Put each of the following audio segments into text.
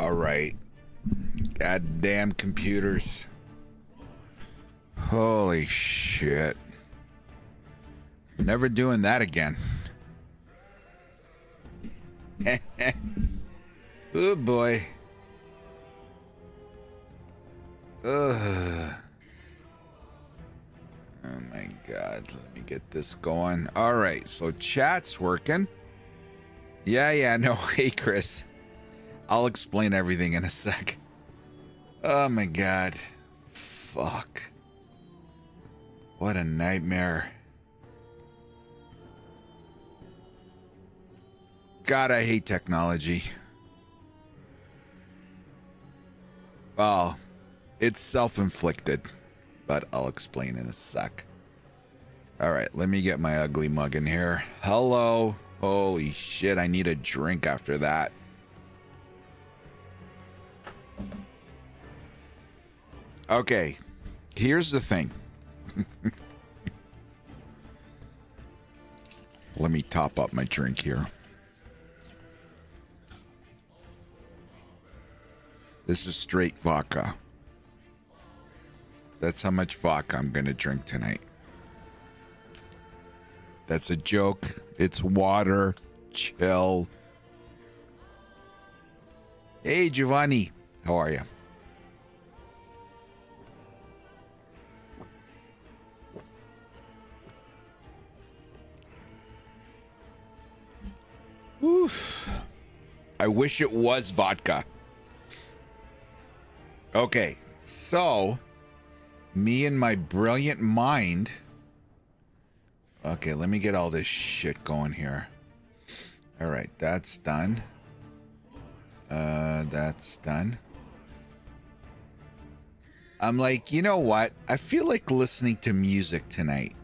All right. Goddamn computers. Holy shit. Never doing that again. oh boy. Ugh. Oh my god, let me get this going. All right, so chat's working. Yeah, yeah, no, hey Chris. I'll explain everything in a sec. Oh my god. Fuck. What a nightmare. God, I hate technology. Well, it's self inflicted, but I'll explain in a sec. All right, let me get my ugly mug in here. Hello. Holy shit, I need a drink after that. Okay, here's the thing. Let me top up my drink here. This is straight vodka. That's how much vodka I'm going to drink tonight. That's a joke. It's water. Chill. Hey, Giovanni. How are you? I wish it was vodka. Okay, so me and my brilliant mind. Okay, let me get all this shit going here. All right, that's done. Uh, that's done. I'm like, you know what? I feel like listening to music tonight.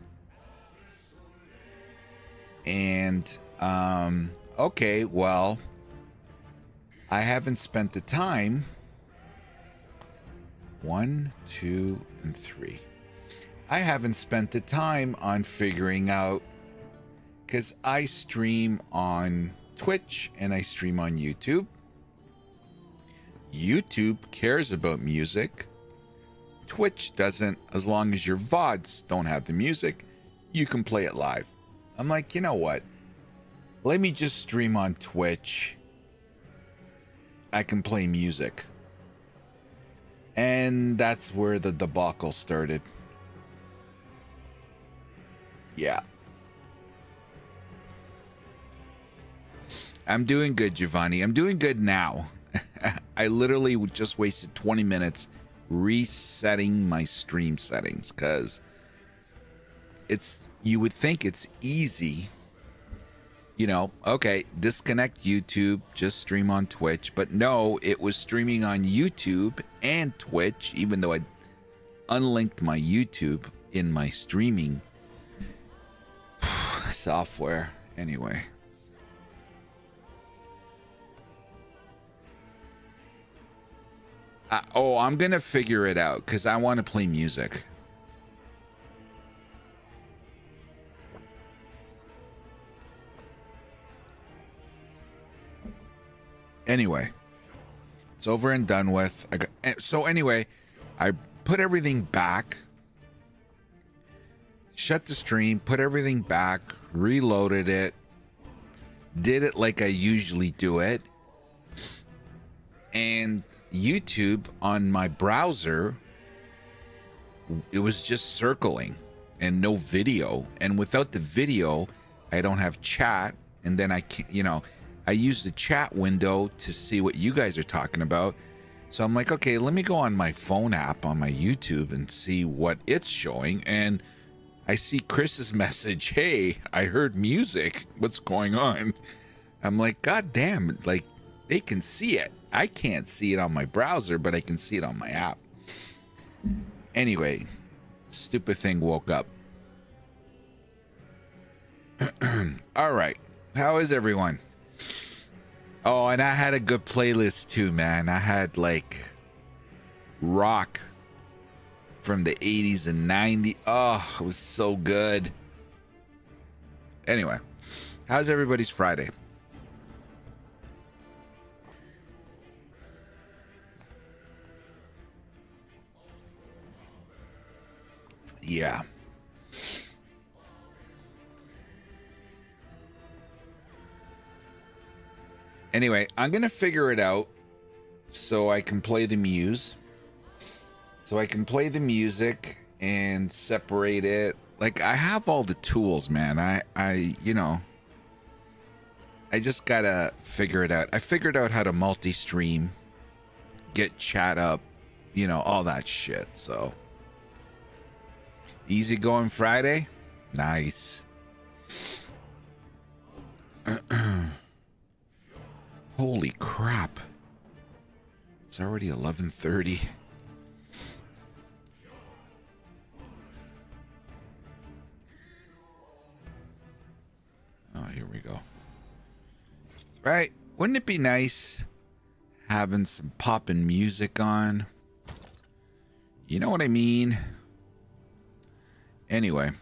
And um okay, well, I haven't spent the time. One, two, and three. I haven't spent the time on figuring out because I stream on Twitch and I stream on YouTube. YouTube cares about music. Twitch doesn't, as long as your VODs don't have the music, you can play it live. I'm like, you know what? Let me just stream on Twitch. I can play music. And that's where the debacle started. Yeah. I'm doing good, Giovanni. I'm doing good now. I literally just wasted 20 minutes resetting my stream settings because it's you would think it's easy you know okay disconnect youtube just stream on twitch. But no it was streaming on youtube and twitch even though i unlinked my youtube in my streaming software. Anyway. Uh, oh, I'm gonna figure it out because I want to play music. Anyway, it's over and done with. I got, eh, so anyway, I put everything back, shut the stream, put everything back, reloaded it, did it like I usually do it, and YouTube on my browser, it was just circling and no video. And without the video, I don't have chat. And then I can't, you know, I use the chat window to see what you guys are talking about. So I'm like, okay, let me go on my phone app on my YouTube and see what it's showing. And I see Chris's message, hey, I heard music. What's going on? I'm like, God damn, like they can see it. I can't see it on my browser, but I can see it on my app. Anyway, stupid thing woke up. All right. How is everyone? Oh, and I had a good playlist too, man. I had like rock from the 80s and 90s. Oh, it was so good. Anyway, how's everybody's Friday? Yeah. Anyway, I'm going to figure it out so I can play the muse. So I can play the music and separate it. Like I have all the tools, man. I I you know, I just got to figure it out. I figured out how to multi-stream, get chat up, you know, all that shit. So easy going Friday. Nice. Holy crap. It's already 11:30. Oh, here we go. Right? Wouldn't it be nice having some poppin' music on? You know what I mean? Anyway.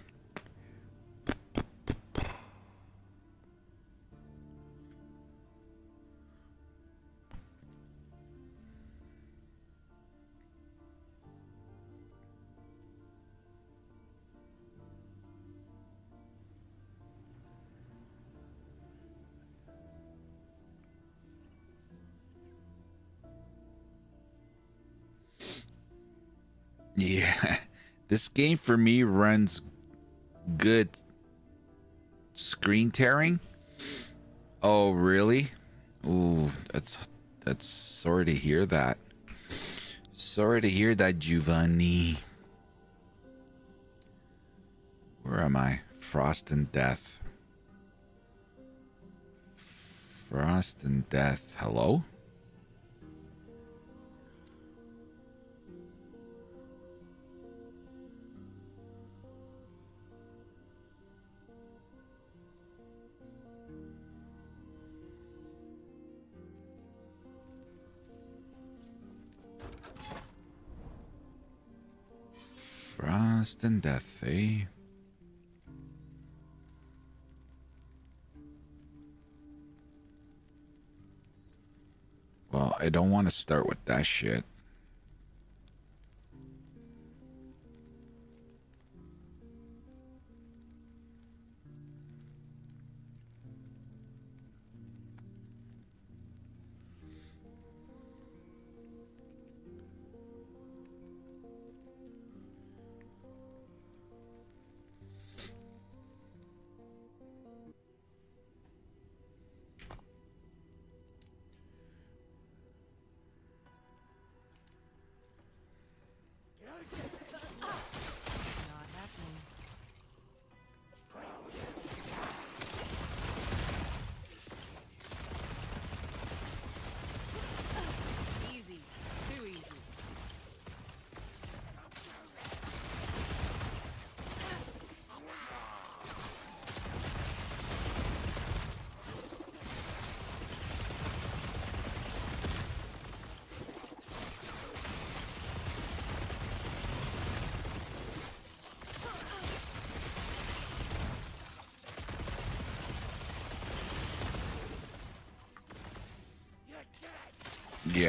This game for me runs good screen tearing. Oh, really? Ooh, that's that's sorry to hear that. Sorry to hear that, Giovanni. Where am I? Frost and Death. Frost and Death. Hello? Frost and Death, eh? Well, I don't want to start with that shit.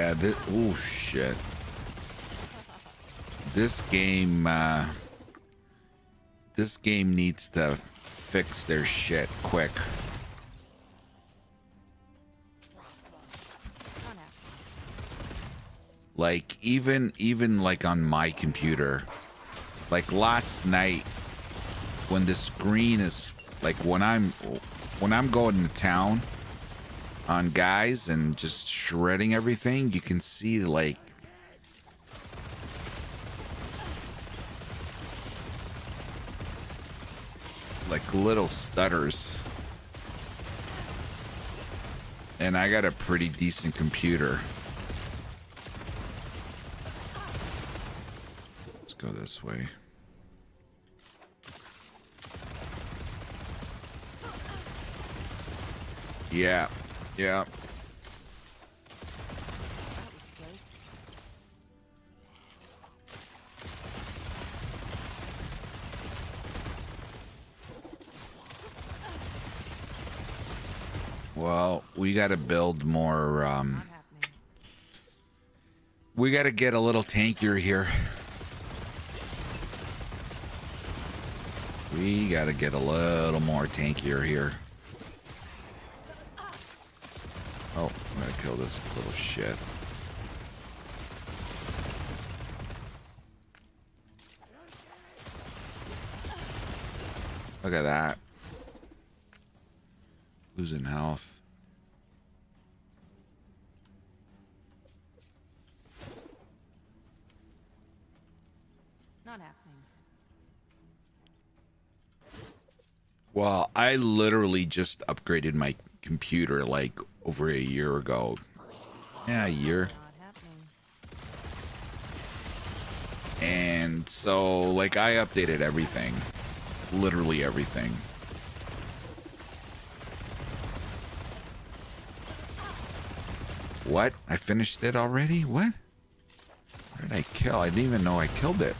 Yeah, this, oh shit. This game, uh, this game needs to fix their shit quick. Like even, even like on my computer, like last night when the screen is like when I'm, when I'm going to town on guys and just shredding everything, you can see like like little stutters. And I got a pretty decent computer. Let's go this way. Yeah. Yeah. Well, we got to build more um we got to get a little tankier here. We gotta get a little more tankier here. Oh, I'm gonna kill this little shit. Look at that. Losing health. Not happening. Well, I literally just upgraded my computer like over a year ago. Yeah, a year. And so, like, I updated everything. Literally everything. What? I finished it already? What? What did I kill? I didn't even know I killed it.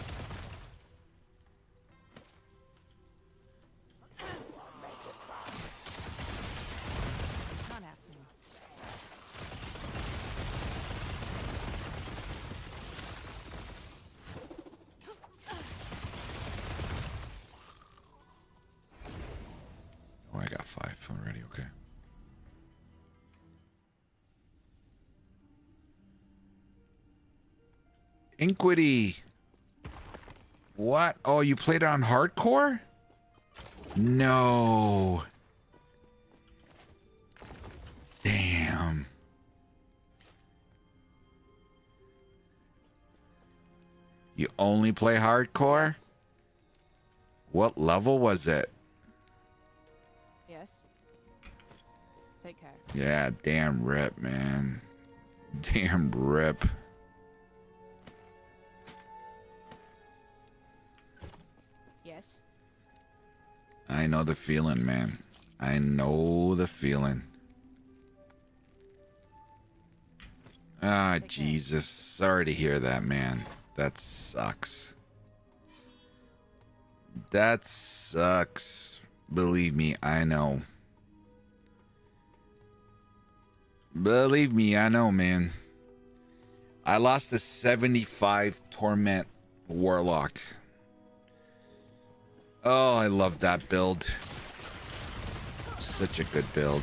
Inquity. What? Oh, you played it on hardcore? No. Damn. You only play hardcore? Yes. What level was it? Yes. Take care. Yeah, damn rip, man. Damn rip. I know the feeling, man. I know the feeling. Ah, Jesus. Sorry to hear that, man. That sucks. That sucks. Believe me, I know. Believe me, I know, man. I lost a 75 Torment Warlock. Oh, I love that build. Such a good build.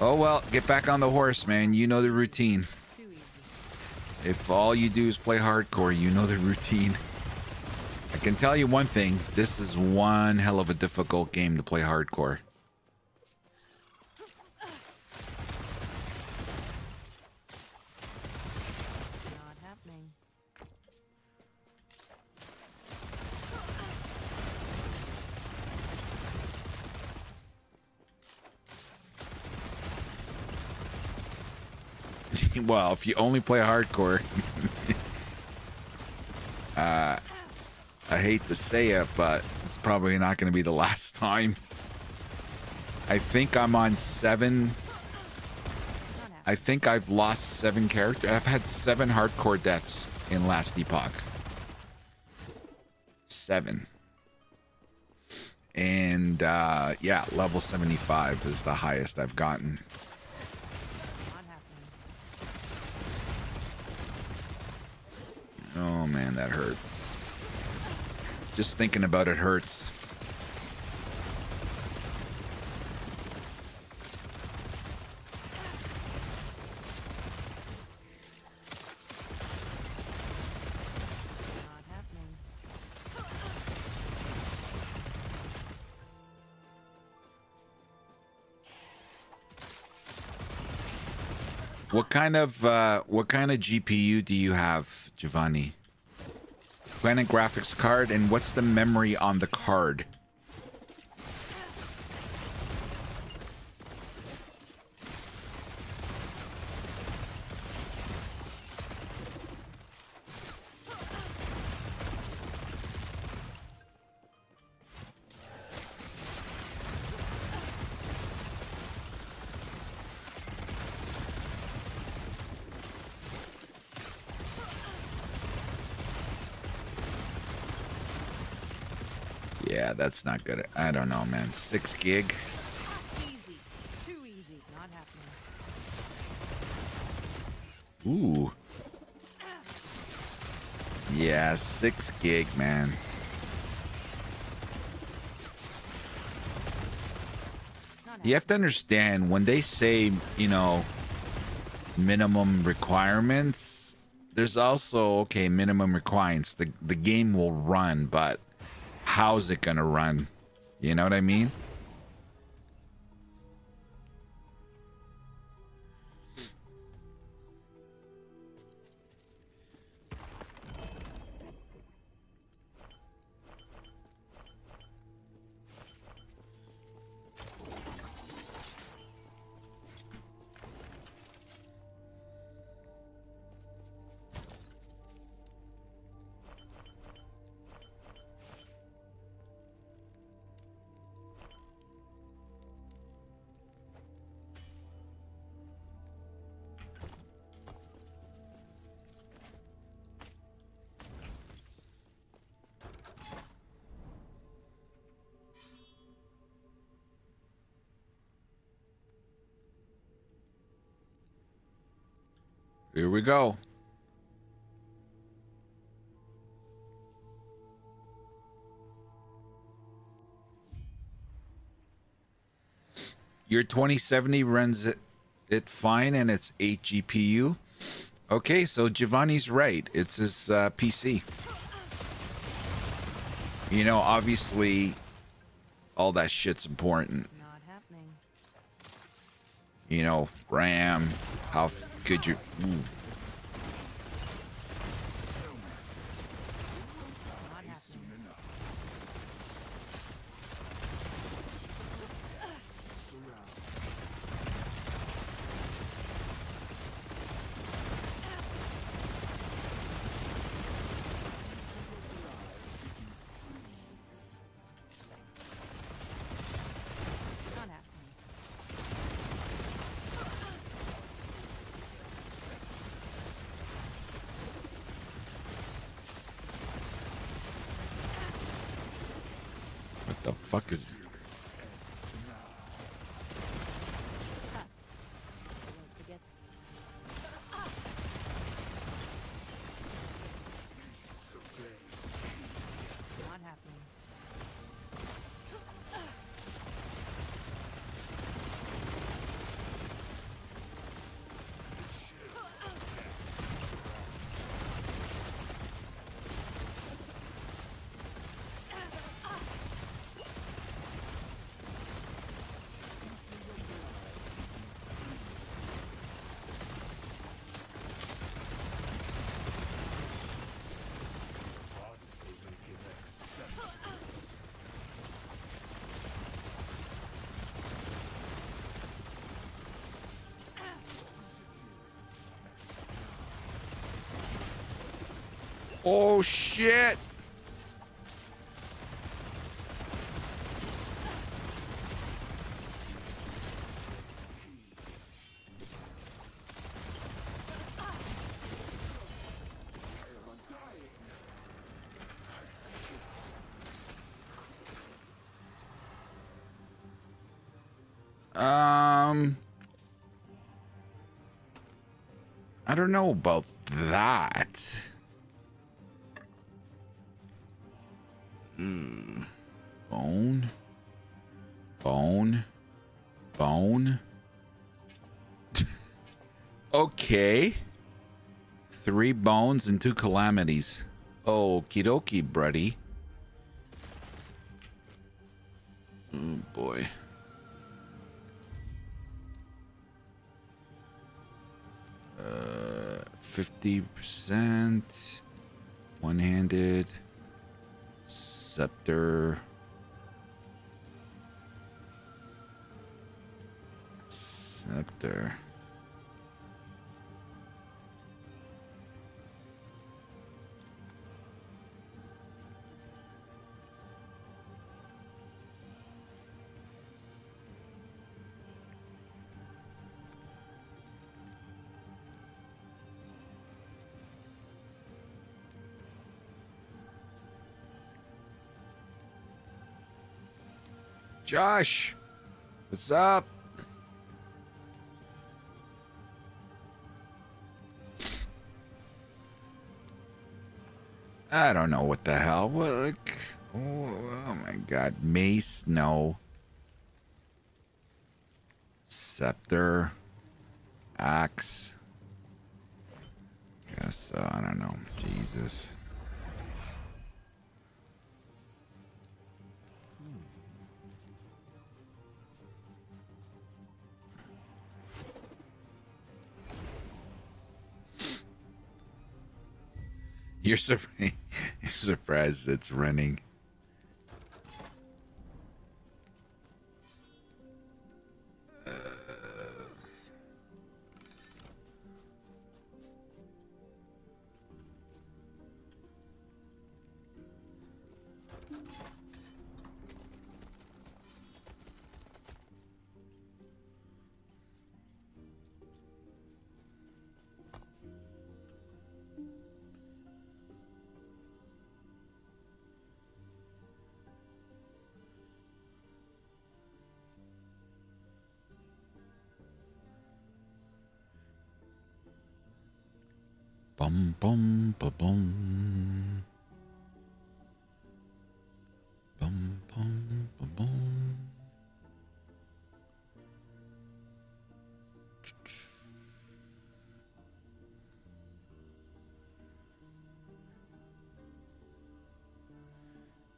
Oh well, get back on the horse, man. You know the routine. If all you do is play hardcore, you know the routine. I can tell you one thing. This is one hell of a difficult game to play hardcore. Well, if you only play hardcore, uh, I hate to say it, but it's probably not going to be the last time. I think I'm on seven. I think I've lost seven characters. I've had seven hardcore deaths in Last Epoch. Seven. And uh, yeah, level 75 is the highest I've gotten. Not happening. Oh man, that hurt. Just thinking about it hurts. What kind of uh, what kind of GPU do you have, Giovanni? Kind graphics card, and what's the memory on the card? that's not good. I don't know, man. Six gig. Easy. Too easy. Not happening. Ooh. Yeah, six gig, man. You have to understand when they say, you know, minimum requirements, there's also okay, minimum requirements. The the game will run, but how's it gonna run? You know what I mean? We go. Your 2070 runs it, it fine and it's 8 GPU. Okay, so Giovanni's right. It's his uh, PC. You know, obviously, all that shit's important. Not happening. You know, RAM, how good you. Ooh. I don't know about that. Hmm. Bone. Bone. Bone. okay. Three bones and two calamities. Okie dokie, buddy. 50%. One handed. Scepter. Scepter. Josh, what's up? I don't know what the hell. What? Like, oh, oh my God, Mace? No. Scepter. Axe. Guess, uh, I don't know. Jesus. You're, sur- you're surprised it's running. Bum bum ba bum. Bum bum ba bum.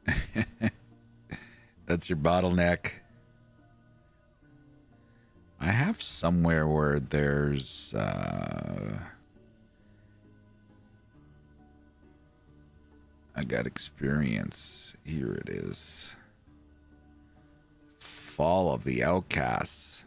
That's your bottleneck. I have somewhere where there's uh I got experience. Here it is. Fall of the Outcasts.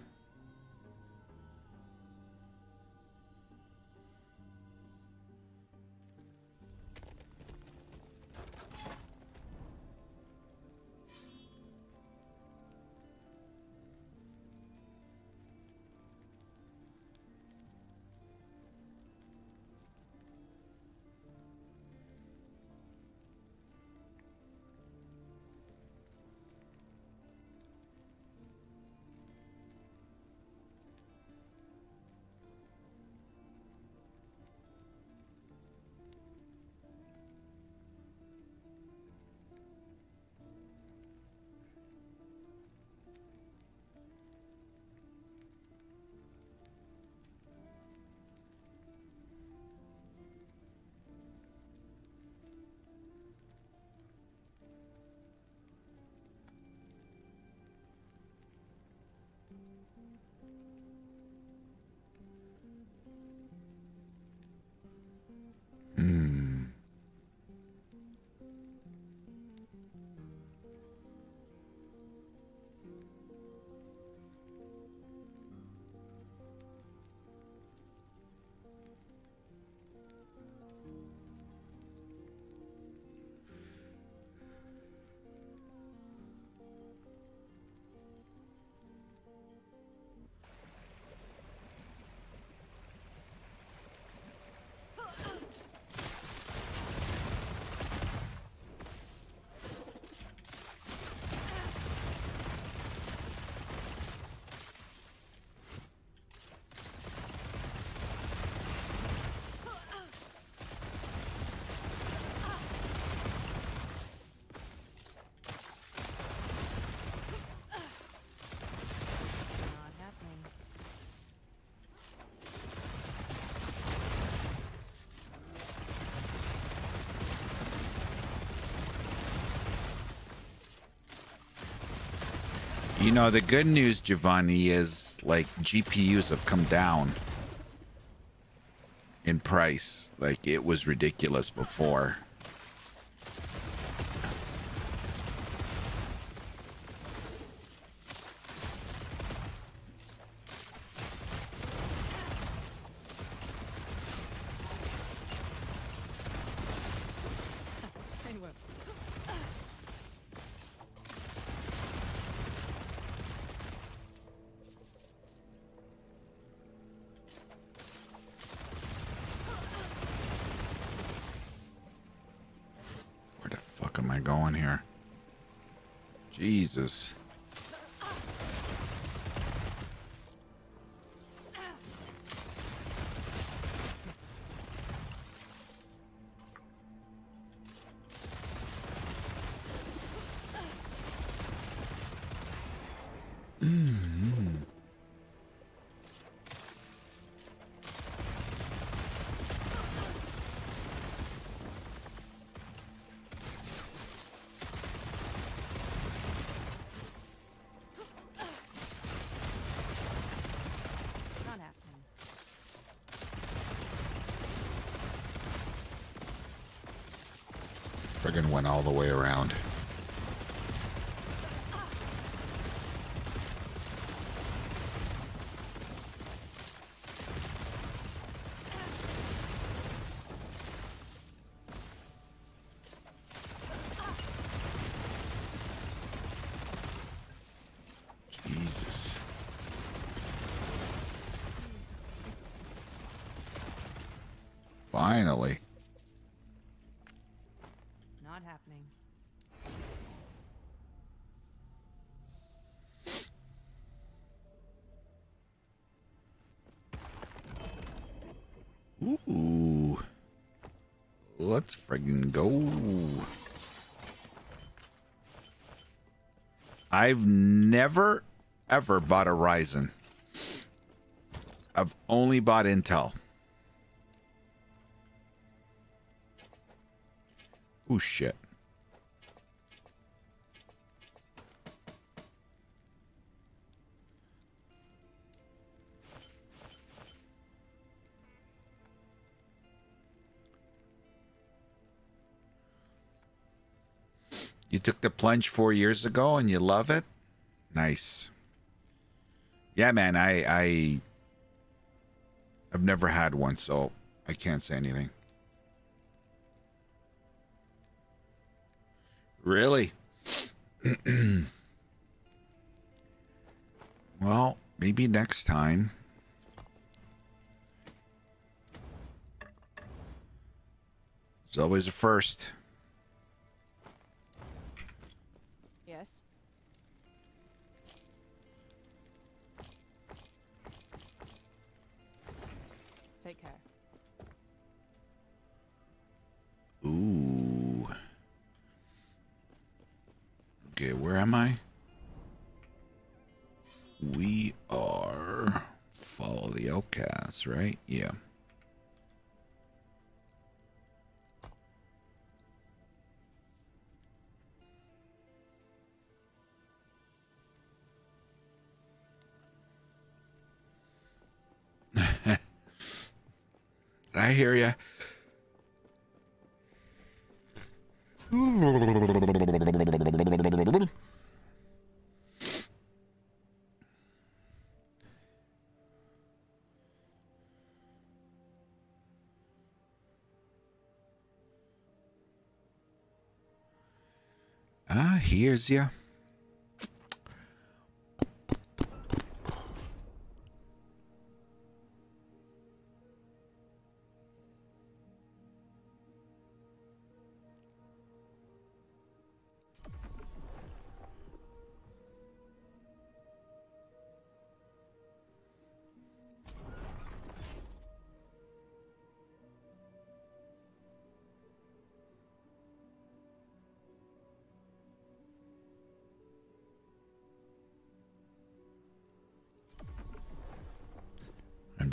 You know, the good news, Giovanni, is like GPUs have come down in price. Like it was ridiculous before. Anyway, Where the fuck am I going here? Jesus. Let's go. I've never, ever bought a Ryzen. I've only bought Intel. Ooh, shit. Took the plunge four years ago and you love it? Nice. Yeah, man, I I I've never had one, so I can't say anything. Really? well, maybe next time. It's always a first. Take care. Ooh. Okay, where am I? We are follow the outcasts, right? Yeah. I hear you. Ah, here's ya.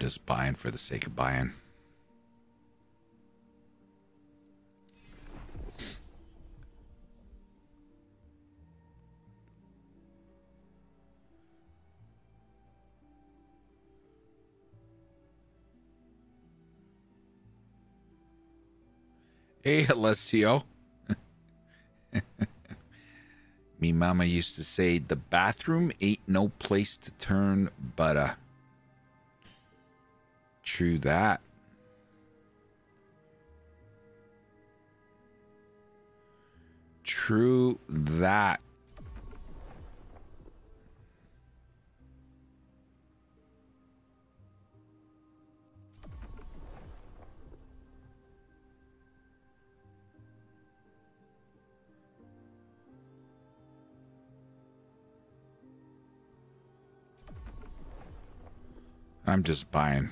Just buying for the sake of buying. Hey, Alessio. Me mama used to say the bathroom ain't no place to turn but butter. True that. True that. I'm just buying.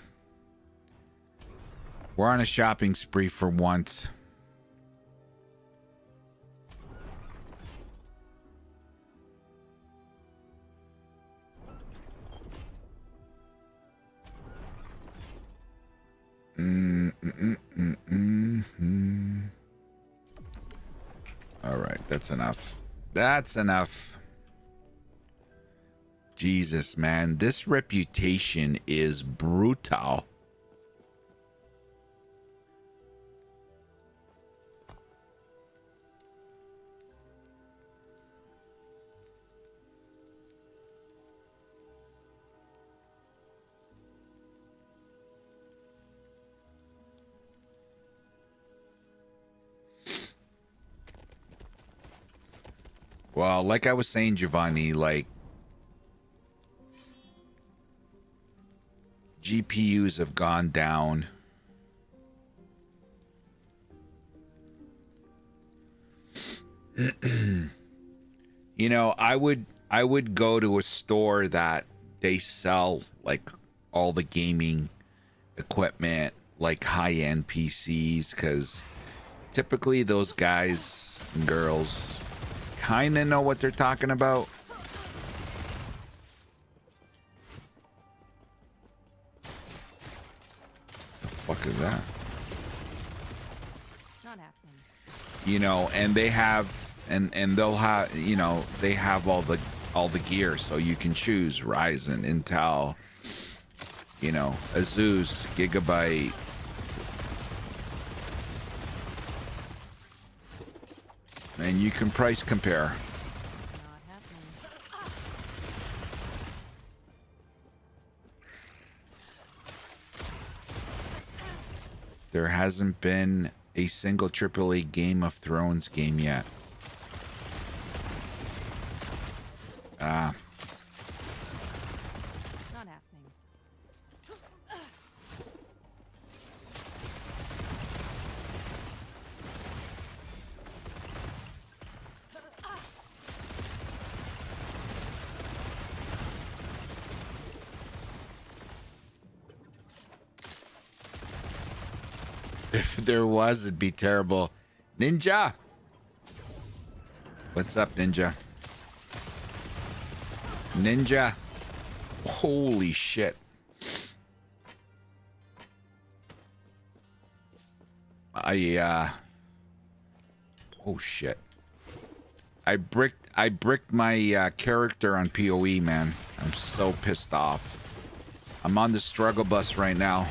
We're on a shopping spree for once. Mm, mm, mm. All right, that's enough. That's enough. Jesus, man, this reputation is brutal. Well, like I was saying, Giovanni, like GPUs have gone down. you know, I would I would go to a store that they sell like all the gaming equipment, like high-end PCs cuz typically those guys and girls kind of know what they're talking about. The fuck is that? Not happening. You know, and they have and and they'll have, you know, they have all the all the gear so you can choose Ryzen, Intel, you know, Asus, Gigabyte, and you can price compare. There hasn't been a single AAA Game of Thrones game yet. Ah, if there was, it'd be terrible. Ninja! What's up, Ninja? Ninja! Holy shit. I, uh... Oh, shit. I bricked I bricked my uh, character on PoE, man. I'm so pissed off. I'm on the struggle bus right now.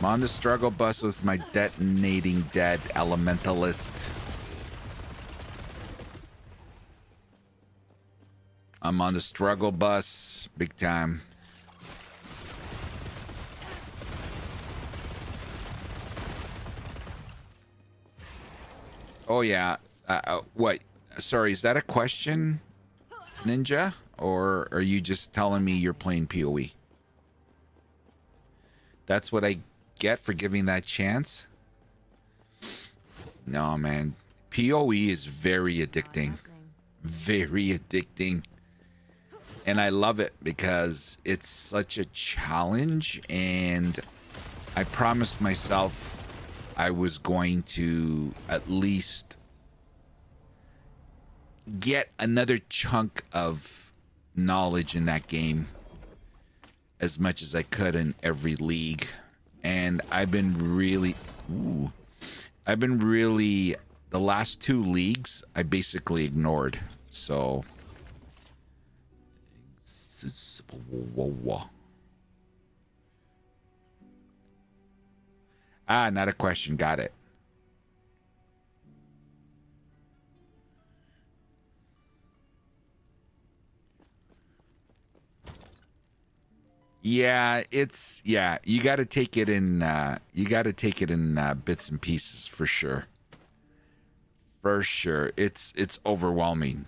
I'm on the struggle bus with my detonating dead elementalist. I'm on the struggle bus big time. Oh yeah. Uh, uh, what? Sorry, is that a question, Ninja? Or are you just telling me you're playing PoE? That's what I get for giving that chance? No, man. PoE is very addicting. Very addicting. And I love it because it's such a challenge. And I promised myself I was going to at least get another chunk of knowledge in that game as much as I could in every league. And I've been really ooh, I've been really the last two leagues I basically ignored. So Ah, not a question. Got it. Yeah, it's yeah. You got to take it in. Uh, you got to take it in uh, bits and pieces for sure. For sure, it's it's overwhelming.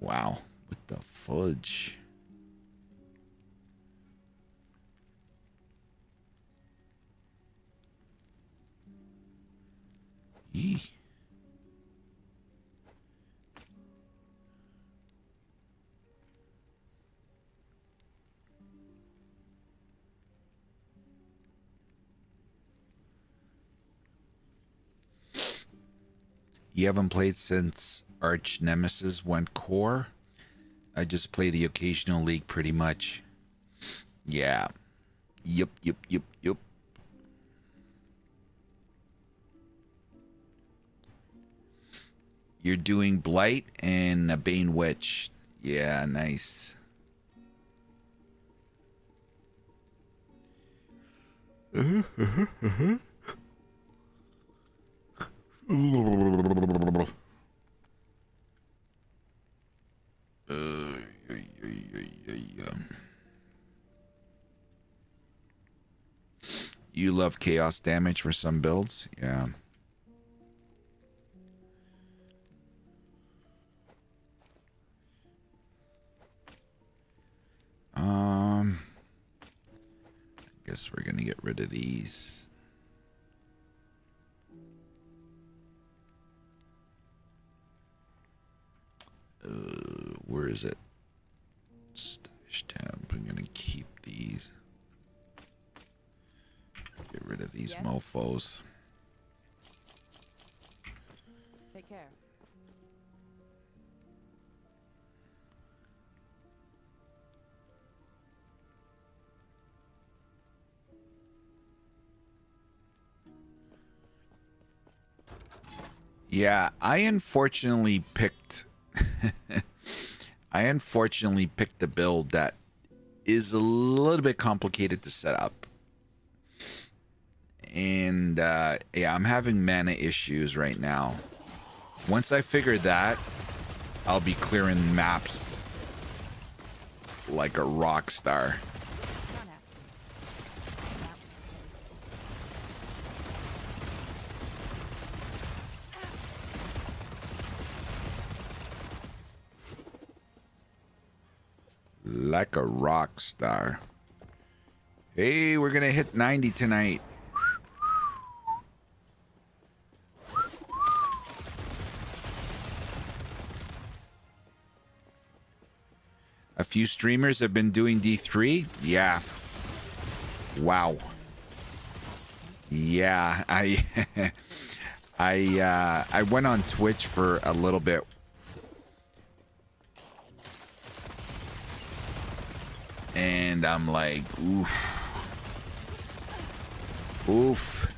Wow, what the fudge? You haven't played since Archnemesis went core? I just play the occasional league pretty much. Yeah. Yup, yup, yup, yup. You're doing Blight and a Bane Witch. Yeah, nice. Uh, ay, ay, um. You love chaos damage for some builds? Yeah. Um, I guess we're going to get rid of these. Uh, where is it? Stash tab. I'm gonna keep these. Get rid of these Yes? mofos. Take care. Yeah, I unfortunately picked. I unfortunately picked a build that is a little bit complicated to set up. And uh, yeah, I'm having mana issues right now. Once I figure that, I'll be clearing maps like a rock star. Not happening. That was close. Like a rock star. Hey, we're gonna hit 90 tonight. A few streamers have been doing D3. Yeah. Wow. Yeah, I I uh I went on Twitch for a little bit and I'm like, oof. Oof.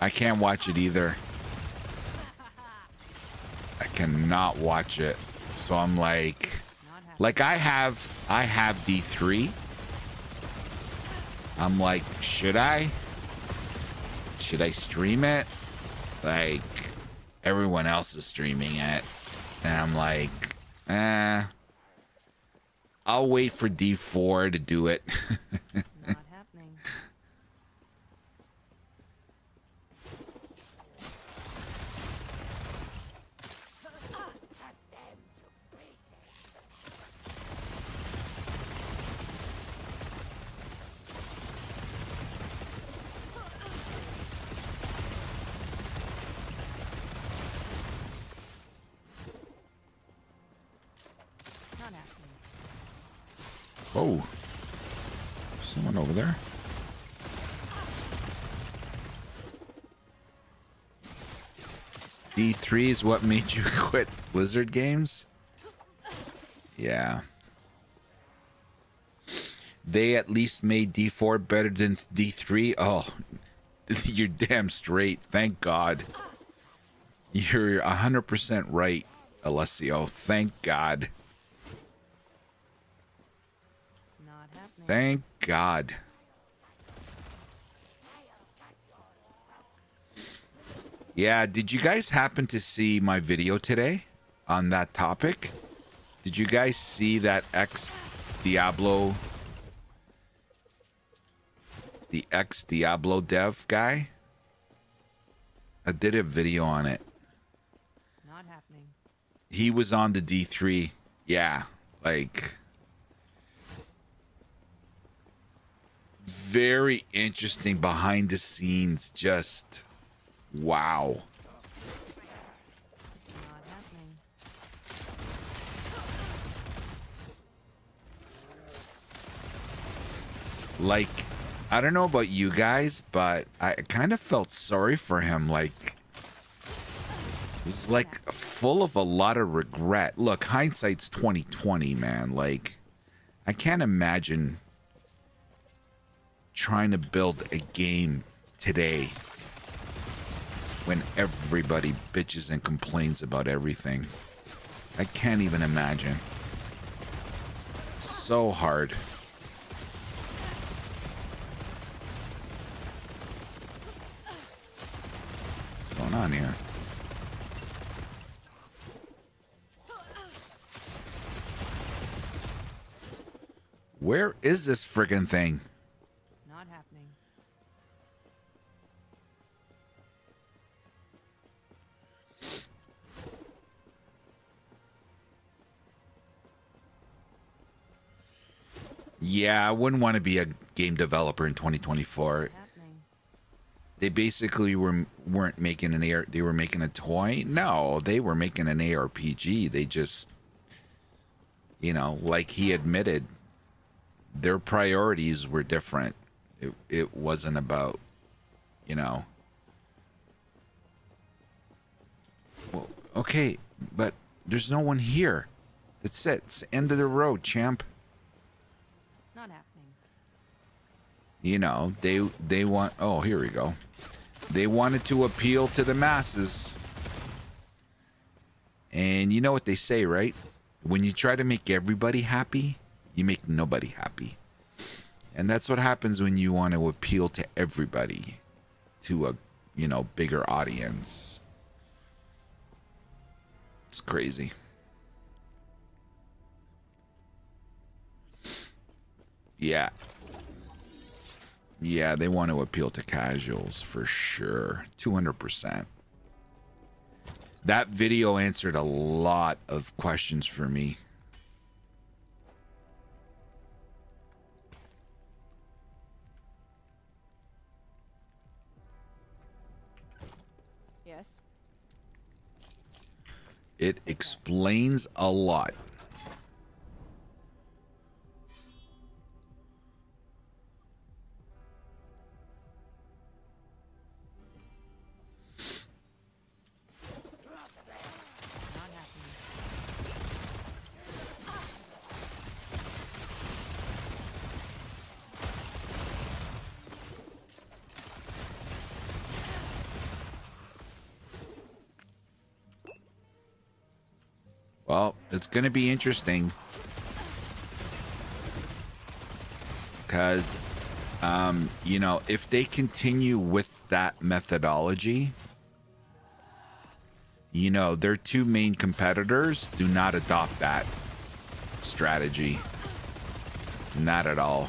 I can't watch it either. I cannot watch it. So I'm like, like I have, I have D3. I'm like, should I? Should I stream it? Like, everyone else is streaming it. And I'm like, eh. I'll wait for D4 to do it. Not happening. Not happening. Whoa. Someone over there. D3 is what made you quit Blizzard games? Yeah. They at least made D4 better than D3. Oh, you're damn straight. Thank God. You're 100% right, Alessio. Thank God. Not happening. Thank God. Yeah, did you guys happen to see my video today on that topic? Did you guys see that ex Diablo the ex Diablo dev guy? I did a video on it. Not happening. He was on the D3. Yeah, like very interesting behind the scenes just wow. Like I don't know about you guys, but I kind of felt sorry for him like was like full of a lot of regret. Look, hindsight's 2020, man. Like I can't imagine trying to build a game today when everybody bitches and complains about everything. I can't even imagine. So hard. What's going on here? Where is this friggin' thing? Yeah, I wouldn't want to be a game developer in 2024. They basically were weren't making an AR. They were making a toy. No, they were making an ARPG. They just, you know, like he admitted, their priorities were different. It it wasn't about, you know. Well, okay, but there's no one here. That's it. It's the end of the road, champ. Not happening. You know they they want oh here we go. They wanted to appeal to the masses. And you know what they say right? When you try to make everybody happy you make nobody happy. And that's what happens when you want to appeal to everybody to a you know bigger audience. It's crazy. Yeah Yeah, they want to appeal to casuals for sure. 200%. That video answered a lot of questions for me. Yes. It explains a lot. It's going to be interesting. Because, um, you know, if they continue with that methodology, you know, their two main competitors do not adopt that strategy. Not at all.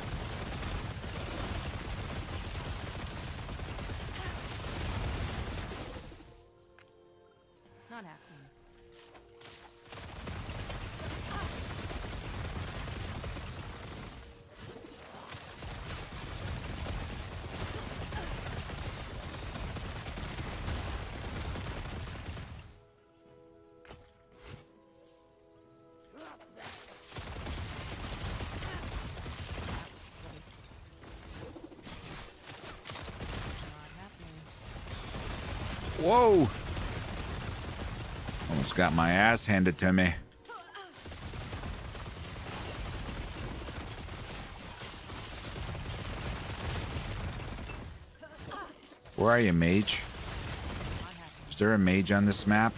My ass handed to me. Where are you, mage? Is there a mage on this map?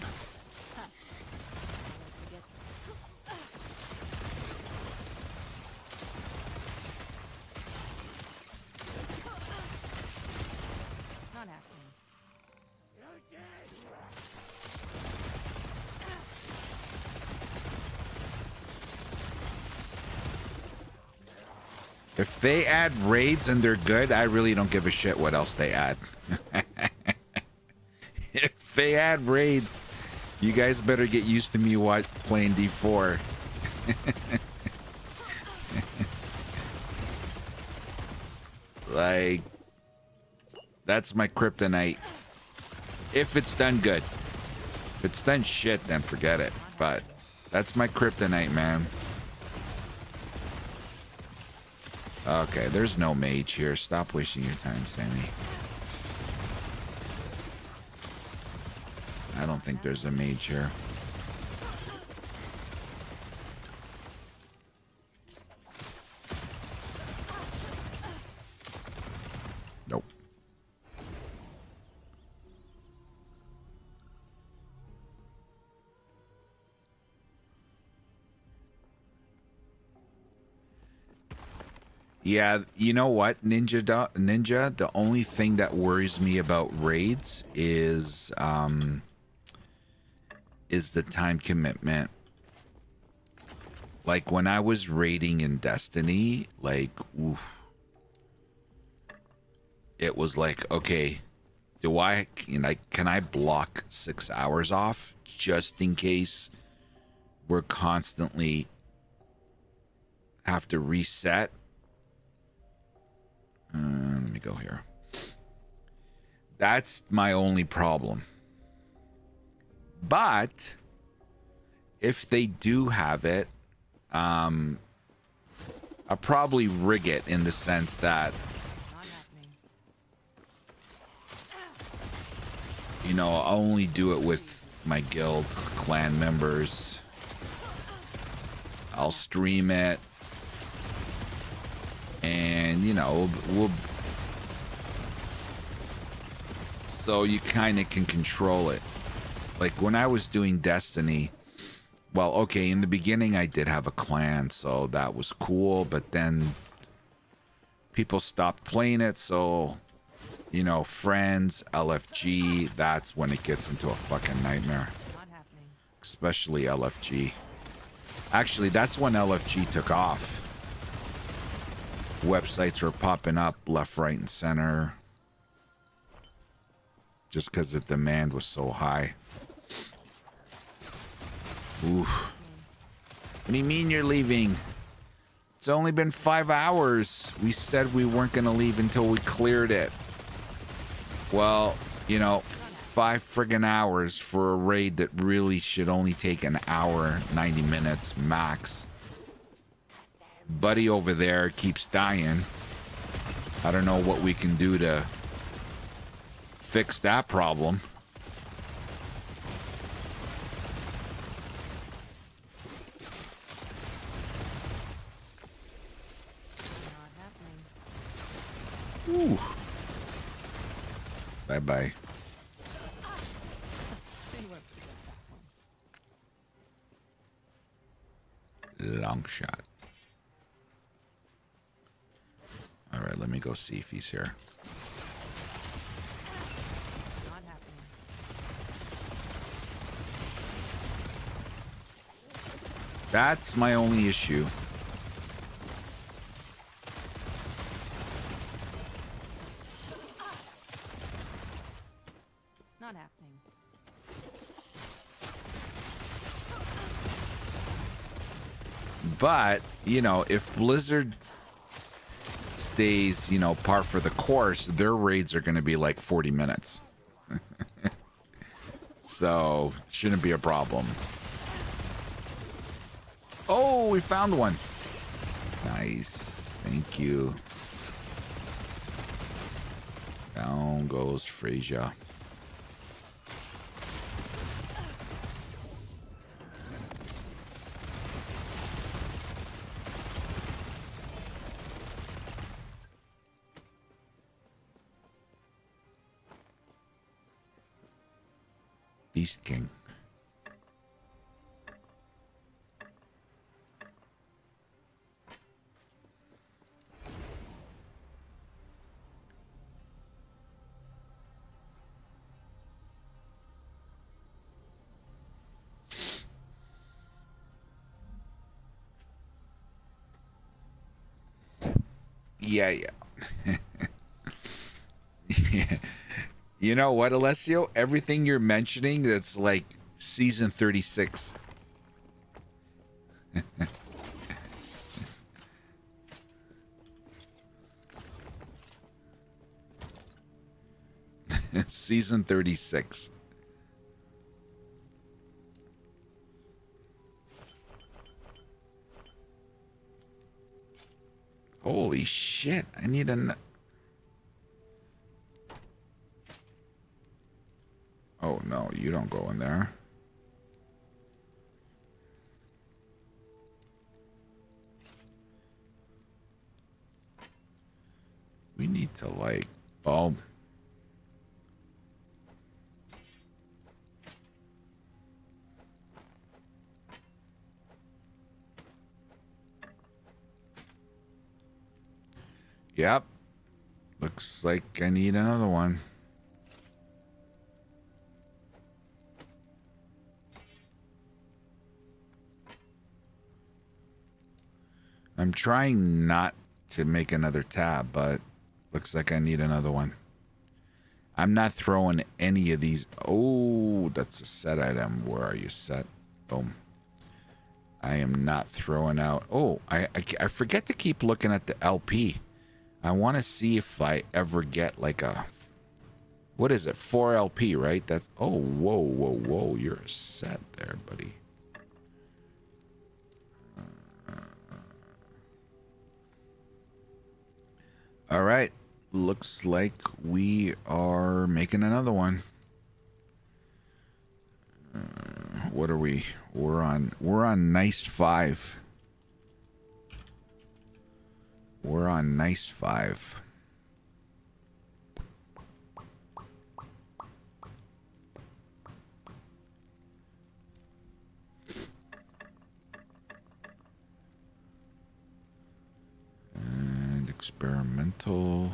They add raids and they're good, I really don't give a shit what else they add. if they add raids, you guys better get used to me playing D4. like that's my kryptonite. If it's done good. If it's done shit, then forget it. But that's my kryptonite, man. Okay, there's no mage here. Stop wasting your time, Sammy. I don't think there's a mage here. Yeah, you know what, Ninja Ninja, the only thing that worries me about raids is um is the time commitment. Like when I was raiding in Destiny, like oof, it was like, okay, do I know, can I block 6 hours off just in case we're constantly have to reset Uh, let me go here. That's my only problem. But if they do have it, um, I'll probably rig it in the sense that you know, I'll only do it with my guild clan members. I'll stream it. And, you know, we'll. So you kind of can control it. Like when I was doing Destiny, well, okay, in the beginning I did have a clan, so that was cool, but then people stopped playing it, so you know, friends, LFG, that's when it gets into a fucking nightmare. Especially LFG. Actually, that's when LFG took off. Websites were popping up left, right, and center. Just because the demand was so high. Oof. What do you mean you're leaving? It's only been five hours. We said we weren't going to leave until we cleared it. Well, you know, five friggin' hours for a raid that really should only take an hour, 90 minutes max. Buddy over there keeps dying. I don't know what we can do to fix that problem. Ooh. Bye bye. They went to get that one. Long shot. All right, let me go see if he's here. Not happening. That's my only issue. Not happening. But, you know, if Blizzard stays, you know, par for the course, their raids are going to be like 40 minutes. so, shouldn't be a problem. Oh, we found one. Nice. Thank you. Down goes Frazier. Yeah, yeah. yeah. You know what, Alessio? Everything you're mentioning that's like season 36. season 36. Holy shit. I need a. Oh no, you don't go in there. We need to like oh Yep. Looks like I need another one. I'm trying not to make another tab, but looks like I need another one. I'm not throwing any of these. Oh, that's a set item. Where are you set? Boom. I am not throwing out. Oh, I, I, I forget to keep looking at the LP. I want to see if I ever get like a what is it? 4LP, right? That's oh whoa whoa whoa, you're set there, buddy. All right. Looks like we are making another one. Uh, what are we? We're on we're on nice 5. We're on nice 5. And experimental.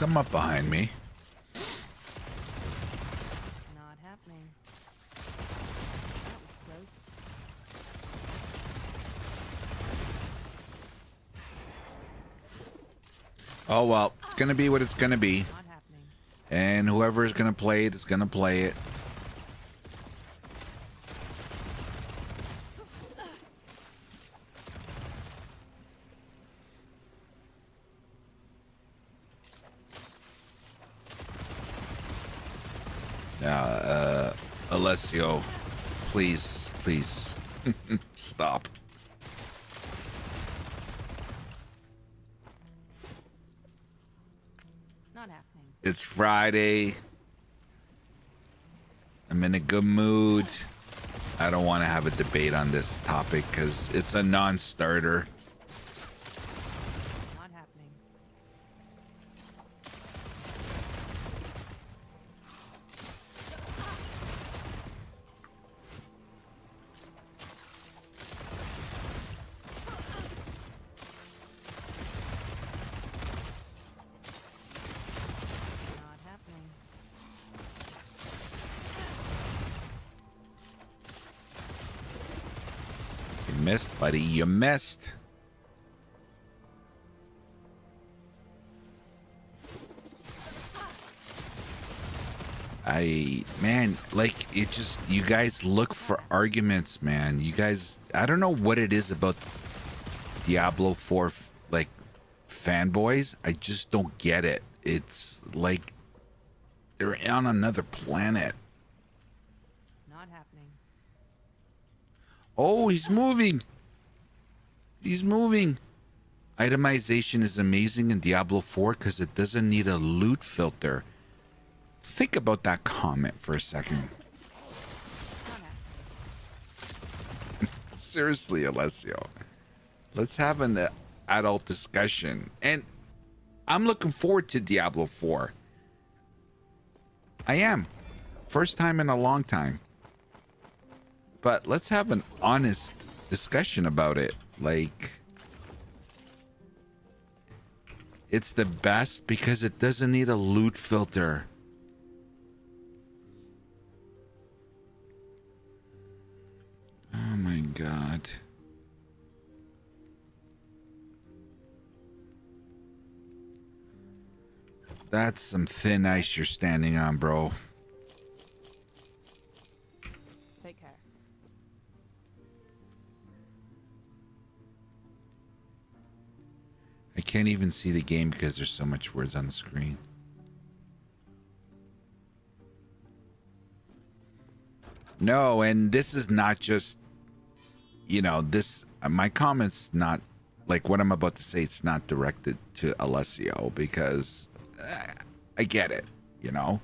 come up behind me. Not happening. That was close. Oh well, it's gonna be what it's gonna be. And whoever is gonna play it is gonna play it. Now, uh, Alessio, please, please, stop. Not happening. It's Friday. I'm in a good mood. I don't want to have a debate on this topic because it's a non missed. I man, like it just you guys look for arguments, man. You guys I don't know what it is about Diablo 4 like fanboys. I just don't get it. It's like they're on another planet. Not happening. Oh, he's moving. He's moving. Itemization is amazing in Diablo 4 because it doesn't need a loot filter. Think about that comment for a second. Seriously, Alessio. Let's have an adult discussion. And I'm looking forward to Diablo 4. I am. First time in a long time. But let's have an honest discussion about it. Like, it's the best because it doesn't need a loot filter. Oh my god. That's some thin ice you're standing on, bro. I can't even see the game because there's so much words on the screen. No, and this is not just, you know, this, my comments not, like what I'm about to say, it's not directed to Alessio because uh, I get it, you know?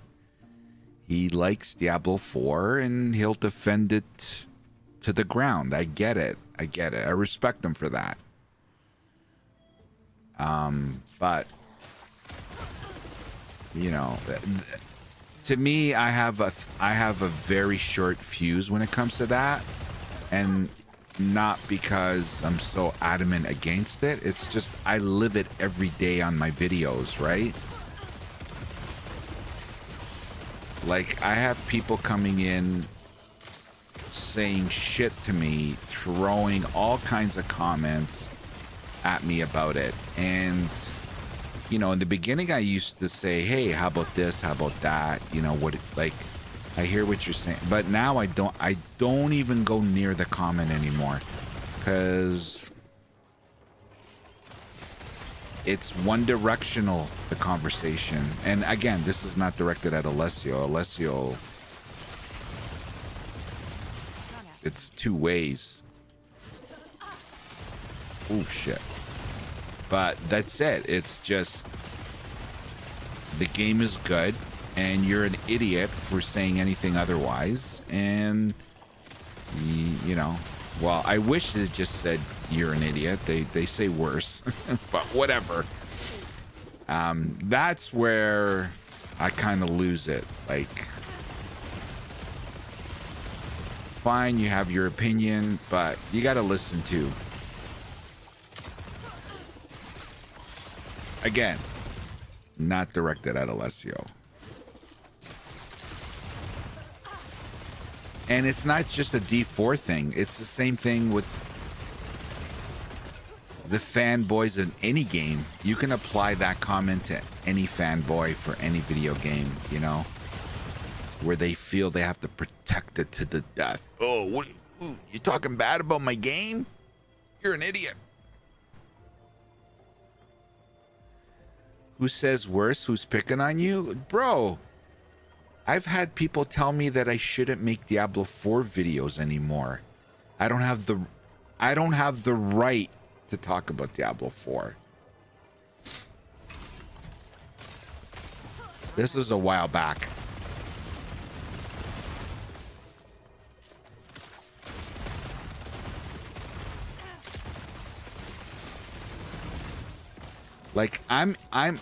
he likes Diablo 4 and he'll defend it to the ground. I get it. I get it. I respect him for that. Um, but you know, to me, I have a I have a very short fuse when it comes to that, and not because I'm so adamant against it. It's just I live it every day on my videos, right? Like I have people coming in saying shit to me, throwing all kinds of comments at me about it. And you know, in the beginning I used to say, "Hey, how about this? How about that?" You know, what like I hear what you're saying, but now I don't I don't even go near the comment anymore cuz it's one directional the conversation. And again, this is not directed at Alessio. Alessio it's two ways. Oh shit. But that's it. It's just the game is good and you're an idiot for saying anything otherwise and you, know well i wish it just said you're an idiot they they say worse but whatever um that's where i kind of lose it like fine you have your opinion but you got to listen to again not directed at alessio And it's not just a D4 thing. It's the same thing with the fanboys in any game. You can apply that comment to any fanboy for any video game, you know, where they feel they have to protect it to the death. Oh, what? Ooh, you talking bad about my game? You're an idiot. Who says worse? Who's picking on you? Bro, I've had people tell me that I shouldn't make Diablo 4 videos anymore. I don't have the I don't have the right to talk about Diablo 4. This is a while back. Like I'm I'm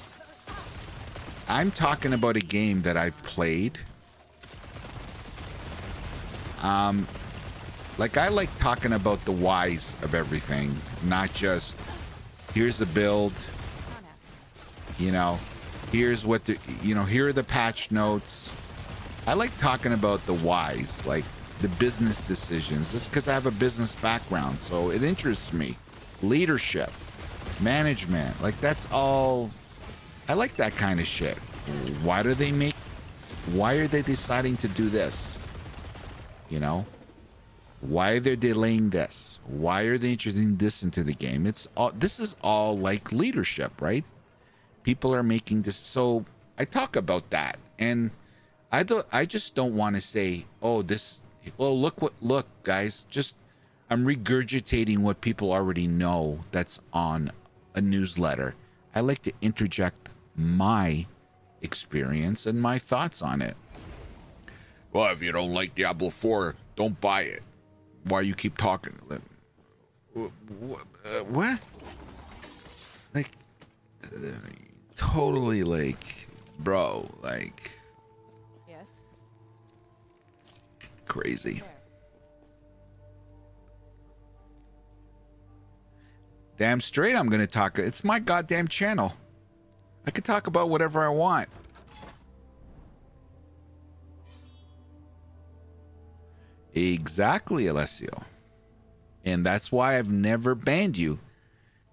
I'm talking about a game that I've played. Um, like I like talking about the whys of everything, not just here's the build. You know, here's what the you know here are the patch notes. I like talking about the whys, like the business decisions, just because I have a business background, so it interests me. Leadership, management, like that's all I like that kind of shit. Why do they make why are they deciding to do this? You know? Why are they delaying this? Why are they introducing this into the game? It's all this is all like leadership, right? People are making this so I talk about that and I don't I just don't want to say, "Oh, this well, look what look, guys, just I'm regurgitating what people already know that's on a newsletter. I like to interject my experience and my thoughts on it. Well, if you don't like Diablo 4, don't buy it. Why you keep talking? What? Like, uh, totally like, bro, like. Yes. Crazy. Damn straight, I'm gonna talk. It's my goddamn channel. I can talk about whatever I want. Exactly, Alessio. And that's why I've never banned you.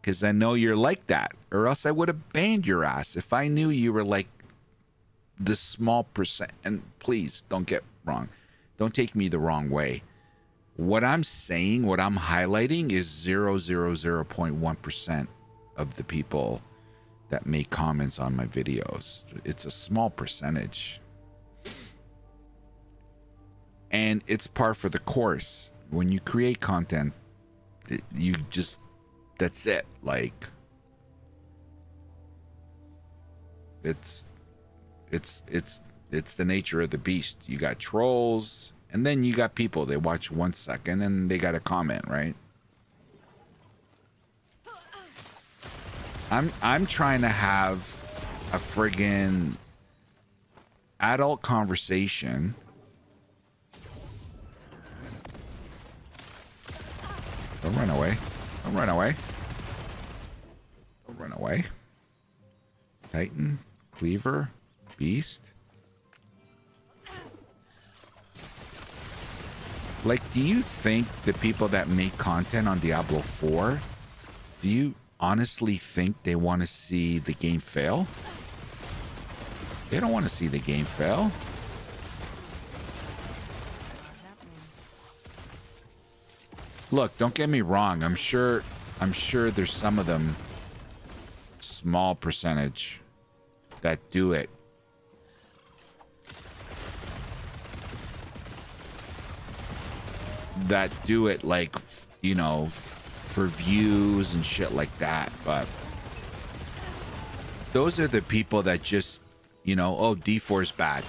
Because I know you're like that. Or else I would have banned your ass if I knew you were like the small percent. And please don't get wrong. Don't take me the wrong way. What I'm saying, what I'm highlighting is 0.1% of the people that make comments on my videos. It's a small percentage. And it's par for the course. When you create content, you just, that's it. Like, it's, it's, it's It's the nature of the beast. You got trolls, and then you got people. They watch one second and they got a comment, right? I'm I'm trying to have a friggin' adult conversation. Don't run away. Don't run away. Don't run away. Titan, Cleaver, Beast. Like, do you think the people that make content on Diablo 4, do you honestly think they want to see the game fail? They don't want to see the game fail. Look, don't get me wrong. I'm sure I'm sure there's some of them small percentage that do it. That do it like, you know, for views and shit like that, but those are the people that just, you know, oh, D4 is bad,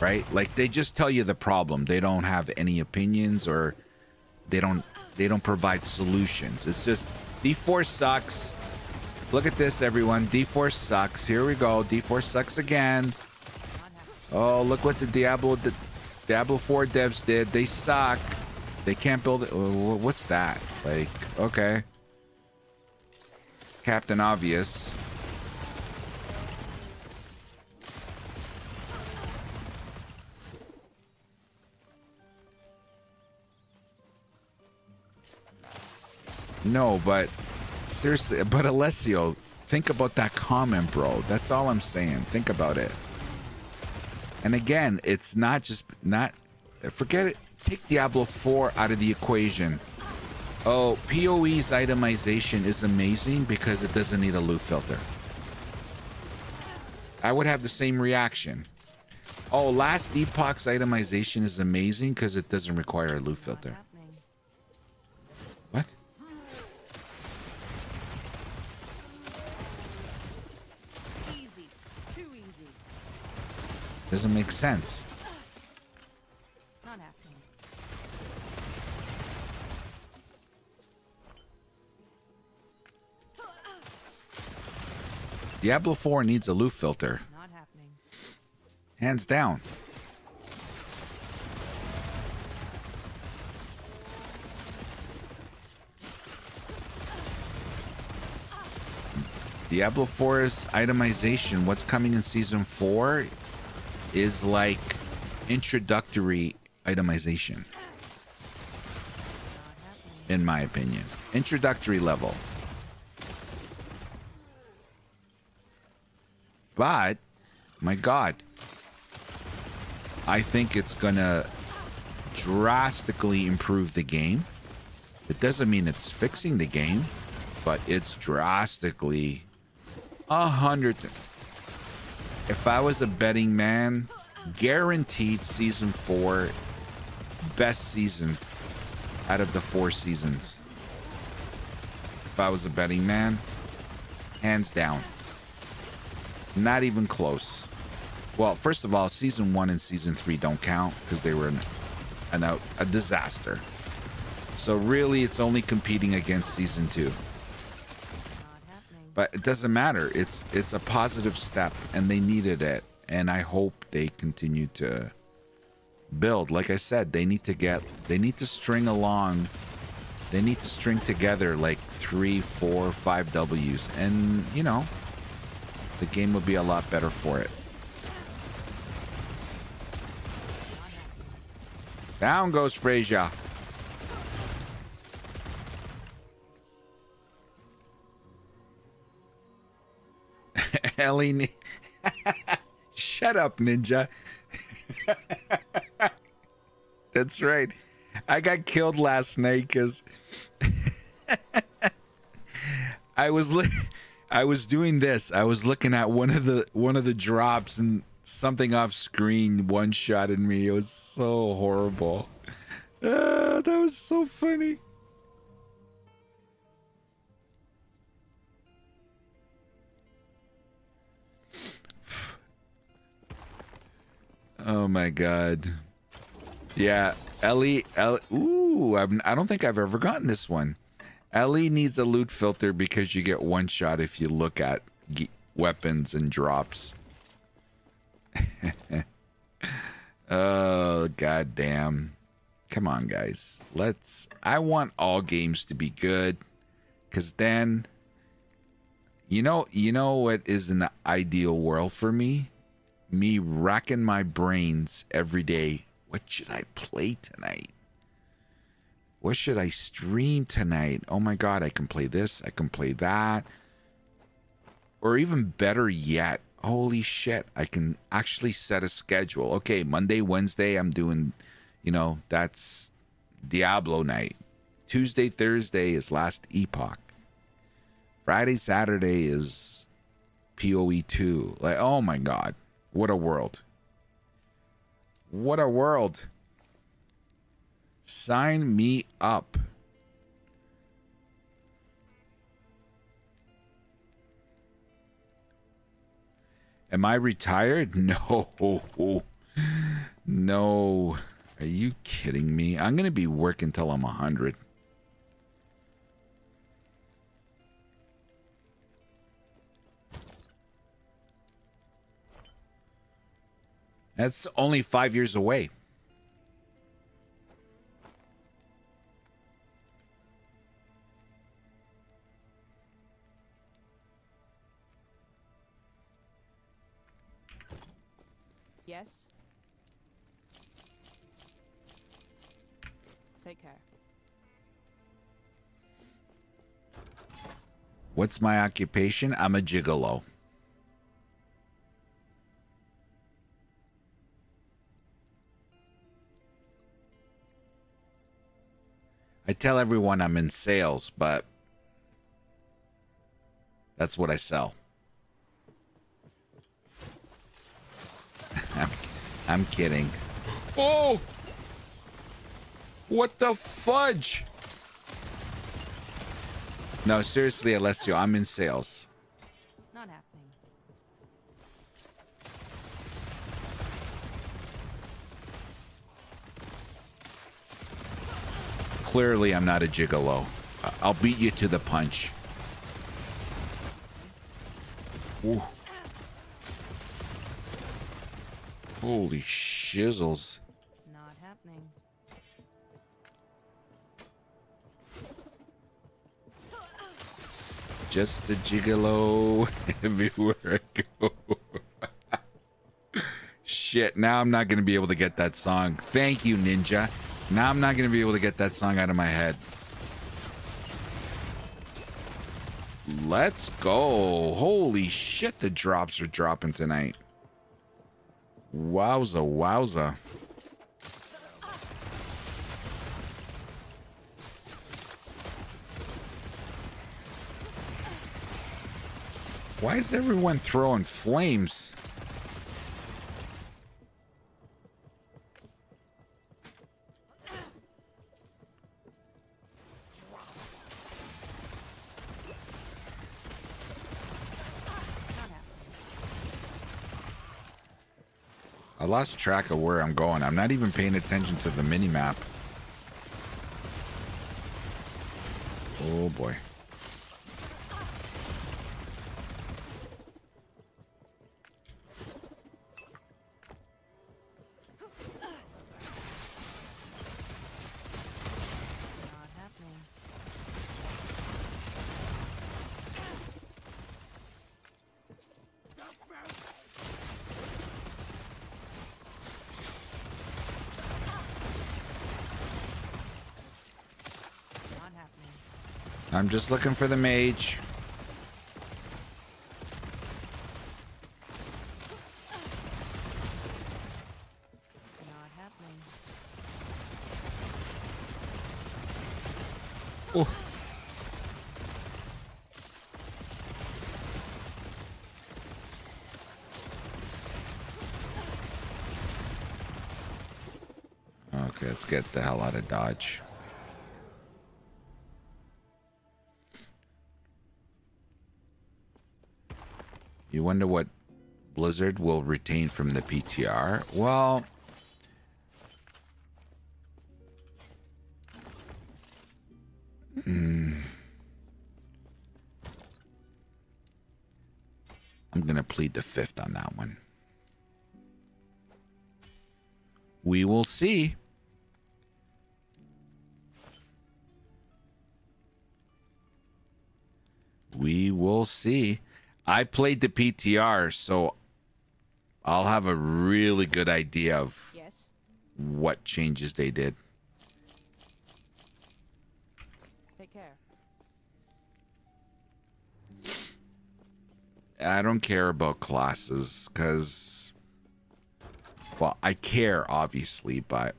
right? Like they just tell you the problem. They don't have any opinions or they don't they don't provide solutions. It's just D4 sucks. Look at this, everyone. D4 sucks. Here we go. D4 sucks again. Oh, look what the Diablo the Diablo 4 devs did. They suck. They can't build it. What's that? Like, okay. Captain Obvious. No, but seriously, but Alessio, think about that comment, bro. That's all I'm saying. Think about it. And again, it's not just not forget it. Take Diablo 4 out of the equation. Oh, PoE's itemization is amazing because it doesn't need a loot filter. I would have the same reaction. Oh, Last Epoch's itemization is amazing because it doesn't require a loot filter. What? Easy. Too easy. Doesn't make sense. Diablo 4 needs a loot filter. Hands down. Diablo 4's itemization, what's coming in season 4 is like introductory itemization, in my opinion. Introductory level. But, my God, I think it's gonna drastically improve the game. It doesn't mean it's fixing the game, but it's drastically a hundred. If I was a betting man, guaranteed season four, best season out of the four seasons. If I was a betting man, hands down. Not even close. Well, first of all, season one and season three don't count because they were an, an out, a disaster. So really, it's only competing against season two. But it doesn't matter. It's it's a positive step, and they needed it. And I hope they continue to build. Like I said, they need to get they need to string along. They need to string together like three, four, five W's, and you know, the game will be a lot better for it. Down goes Frazier. Ellie, shut up, Ninja. That's right. I got killed last night because I was li- I was doing this. I was looking at one of the one of the drops and something off screen one shot at me. It was so horrible. Ah, that was so funny. Oh my god. Yeah, Ellie. Ellie ooh, I've, I don't think I've ever gotten this one. Ellie needs a loot filter because you get one shot if you look at weapons and drops. oh god damn. Come on, guys. Let's. I want all games to be good, because then. You know, you know what is an ideal world for me? Me racking my brains every day. What should I play tonight? What should I stream tonight? Oh my god, I can play this, I can play that. Or even better yet, holy shit, I can actually set a schedule. Okay, Monday, Wednesday, I'm doing, you know, that's Diablo night. Tuesday, Thursday is Last Epoch. Friday, Saturday is PoE 2. Like, oh my god. What a world. What a world. Sign me up. Am I retired? No. No. Are you kidding me? I'm going to be working till I'm 100. That's only five years away. Yes. Take care. What's my occupation? I'm a gigolo. I tell everyone I'm in sales, but that's what I sell. I'm, I'm kidding. Oh! What the fudge? No, seriously, Alessio, I'm in sales. Not happening. Clearly, I'm not a gigolo. I- I'll beat you to the punch. Ooh. Holy shizzles. Not happening. Just a gigolo everywhere I go. Shit, now I'm not going to be able to get that song. Thank you, Ninja. Now I'm not going to be able to get that song out of my head. Let's go. Holy shit, the drops are dropping tonight. Wowza, wowza. Why is everyone throwing flames? I lost track of where I'm going. I'm not even paying attention to the mini map. Oh boy. I'm just looking for the mage. Not happening. Oh. Okay, let's get the hell out of Dodge. You wonder what Blizzard will retain from the PTR. Well, hmm. I'm going to plead the fifth on that one. We will see. We will see. I played the PTR, so I'll have a really good idea of Yes. what changes they did. Take care. I don't care about classes because, well, I care obviously, but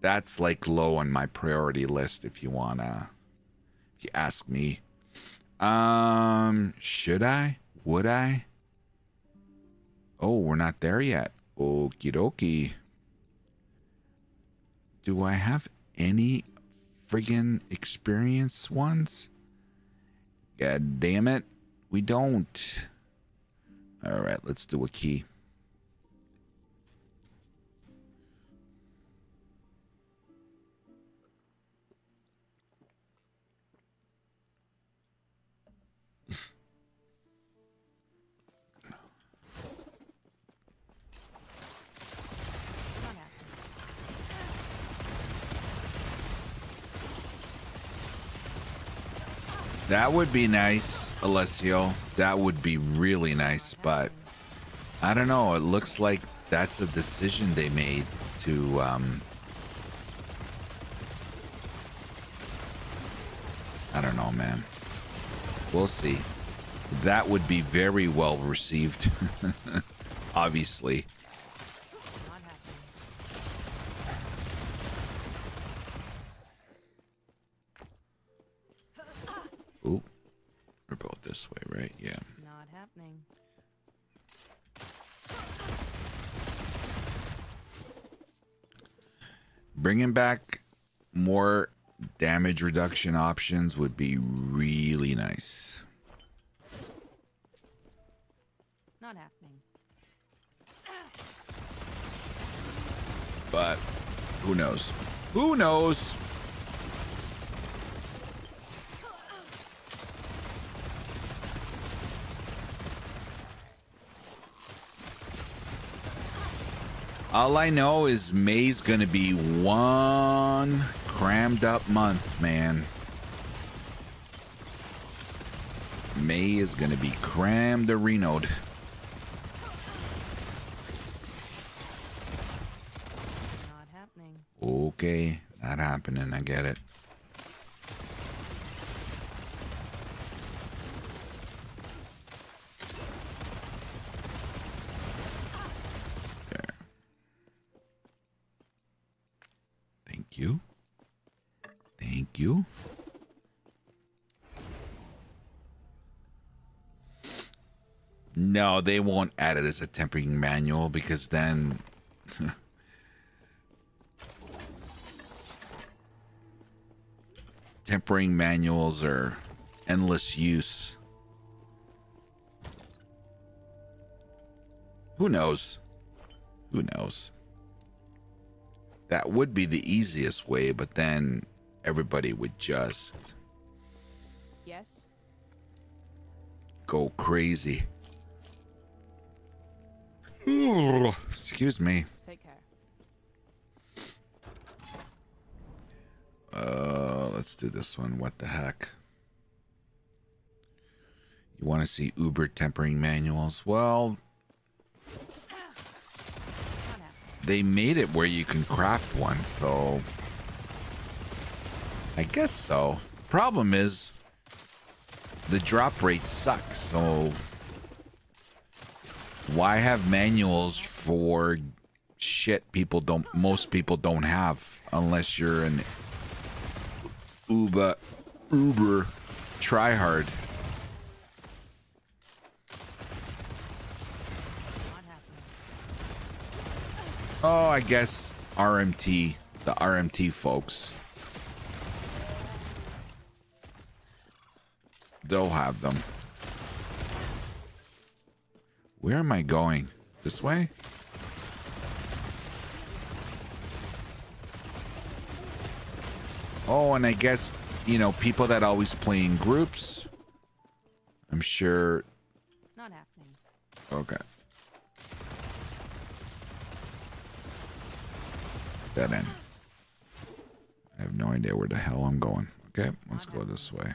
that's like low on my priority list if you wanna, if you ask me. Um, should I? Would I? Oh, we're not there yet. Okie dokie. Do I have any friggin' experience ones? God damn it. We don't. All right, let's do a key. That would be nice, Alessio. That would be really nice, but I don't know. It looks like that's a decision they made to um I don't know, man. We'll see. That would be very well received. Obviously. Not happening. Oop. Both this way, right? Yeah. Not happening. Bringing back more damage reduction options would be really nice. Not happening. But who knows? Who knows? All I know is May's gonna be one crammed up month, man. May is gonna be crammed arenoed. Not happening. Okay, not happening. I get it. You. Thank you. No, they won't add it as a tempering manual because then tempering manuals are endless use. Who knows? Who knows? That would be the easiest way, but then everybody would just Yes. go crazy. Excuse me. Take care. Uh, let's do this one. What the heck? You want to see Uber tempering manuals? Well, Not happening. They made it where you can craft one, so I guess so. Problem is the drop rate sucks, so why have manuals for shit people don't most people don't have unless you're an Uber Uber tryhard. Not happening. Oh, I guess RMT, the RMT folks. They'll have them. Where am I going? This way? Oh, and I guess, you know, people that always play in groups. I'm sure. Not happening. Okay. Dead in. I have no idea where the hell I'm going. Okay, let's go this way.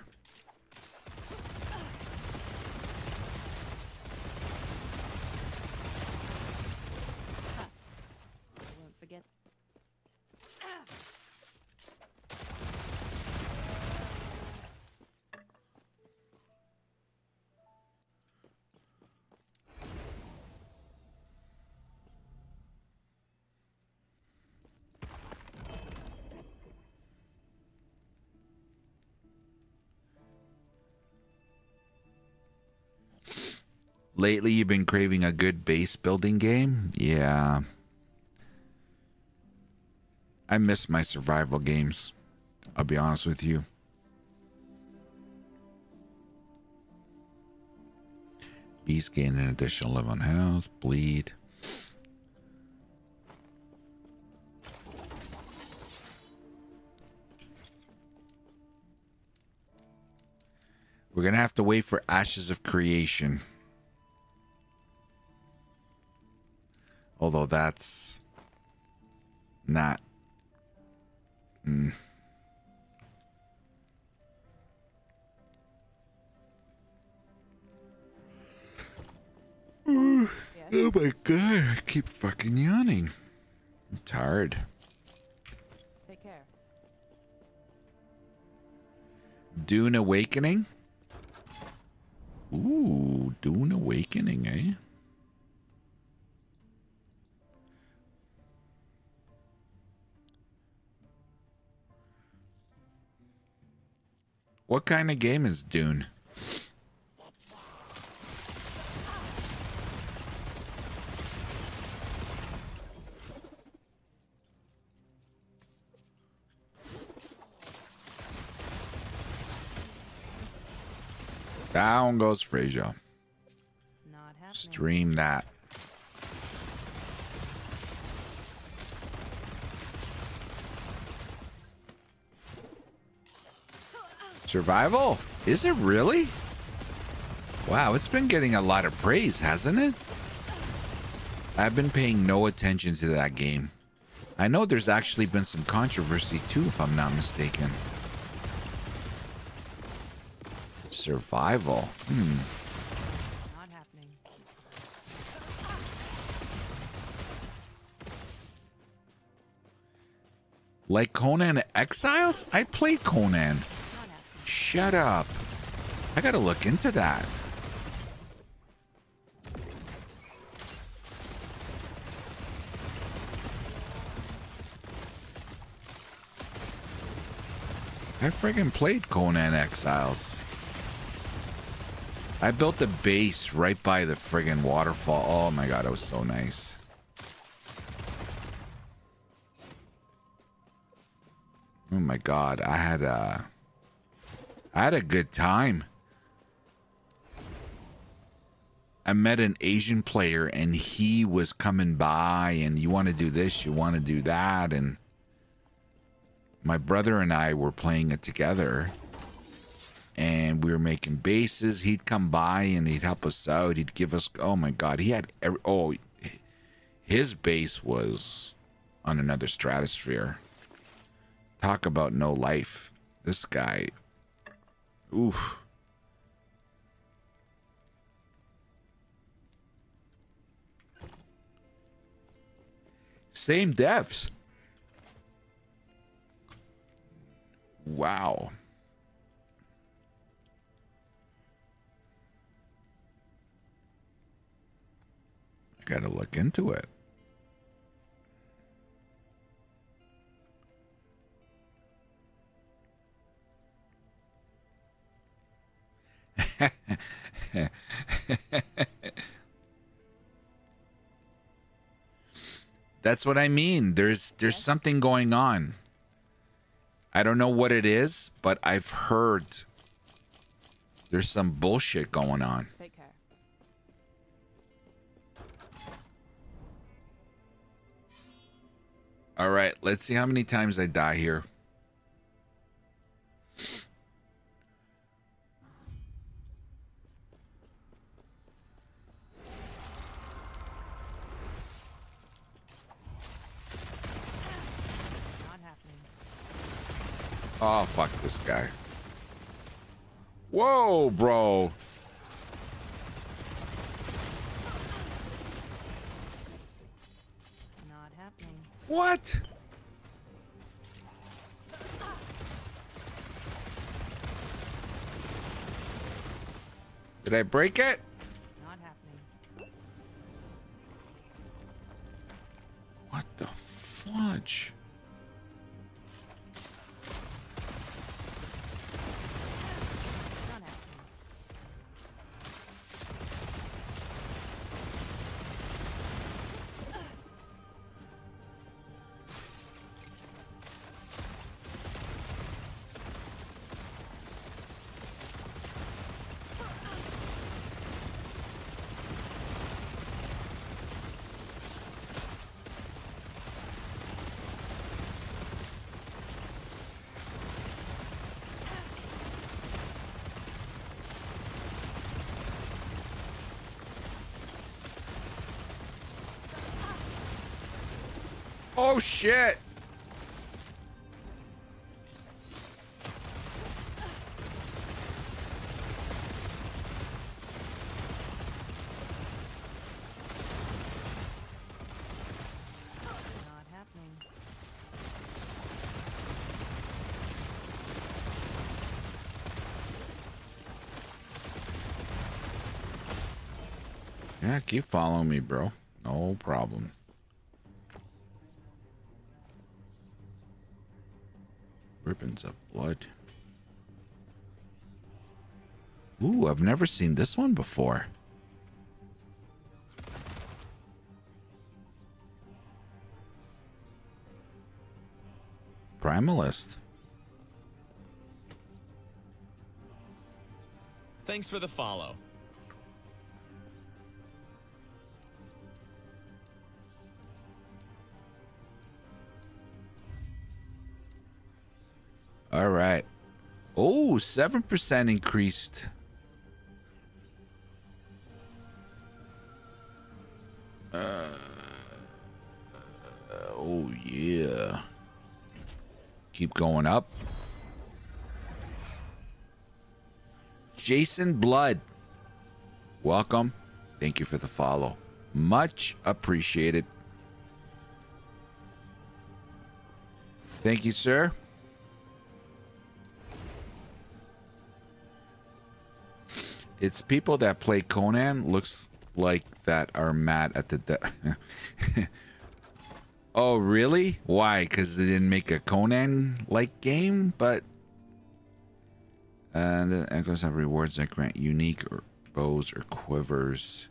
Lately, you've been craving a good base building game? Yeah. I miss my survival games. I'll be honest with you. Beast gain an additional 11 health. Bleed. We're going to have to wait for Ashes of Creation. Although that's not. Mm. Yes. Oh my god, I keep fucking yawning. I'm tired. Take care. Dune Awakening? Ooh, Dune Awakening, eh? What kind of game is Dune? Down goes Frazier. Stream that. Survival? Is it really? Wow, it's been getting a lot of praise, hasn't it? I've been paying no attention to that game. I know there's actually been some controversy too, if I'm not mistaken. Survival. Hmm. Not happening. Like Conan Exiles? I played Conan. Shut up. I gotta look into that. I friggin' played Conan Exiles. I built a base right by the friggin' waterfall. Oh my god, it was so nice. Oh my god, I had a I had a good time. I met an Asian player and he was coming by and you want to do this, you want to do that and my brother and I were playing it together and we were making bases. He'd come by and he'd help us out. He'd give us oh my god, he had every oh his base was on another stratosphere. Talk about no life. This guy Oof. Same depths. Wow. Gotta look into it. That's what I mean. There's there's yes. something going on. I don't know what it is, but I've heard there's some bullshit going on. Take care. All right, let's see how many times I die here. Oh, fuck this guy. Whoa, bro. Not happening. What? Did I break it? Not happening. What the fudge? Oh shit! Yeah, keep following me, bro. No problem. Ooh, I've never seen this one before. Primalist. Thanks for the follow. All right. Oh, 7% increased. Keep going up. Jason Blood. Welcome. Thank you for the follow. Much appreciated. Thank you, sir. It's people that play Conan looks like that are mad at the Oh, really? Why? Cuz they didn't make a Conan like game, but uh, the echoes have rewards that grant unique or bows or quivers.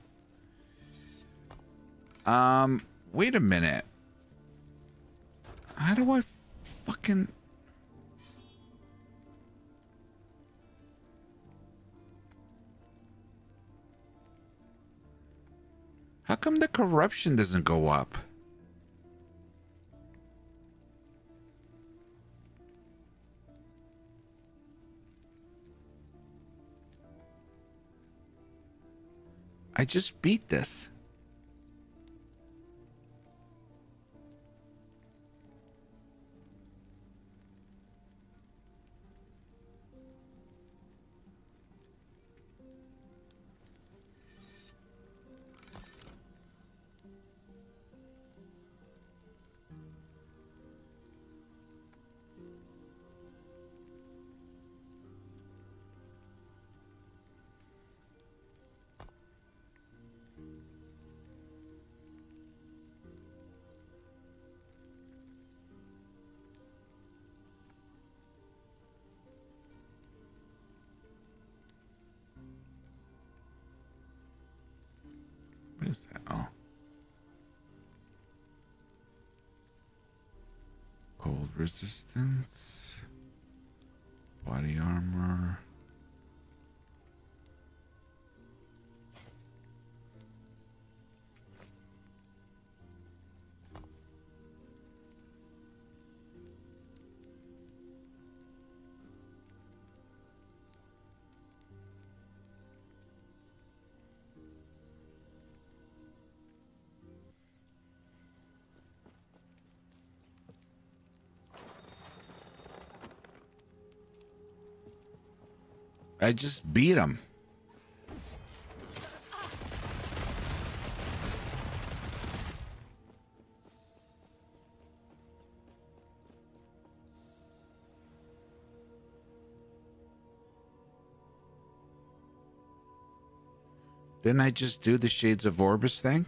Um, wait a minute. How do I fucking How come the corruption doesn't go up? I just beat this. Resistance. Body armor. I just beat him. Didn't I just do the Shades of Orobyss thing?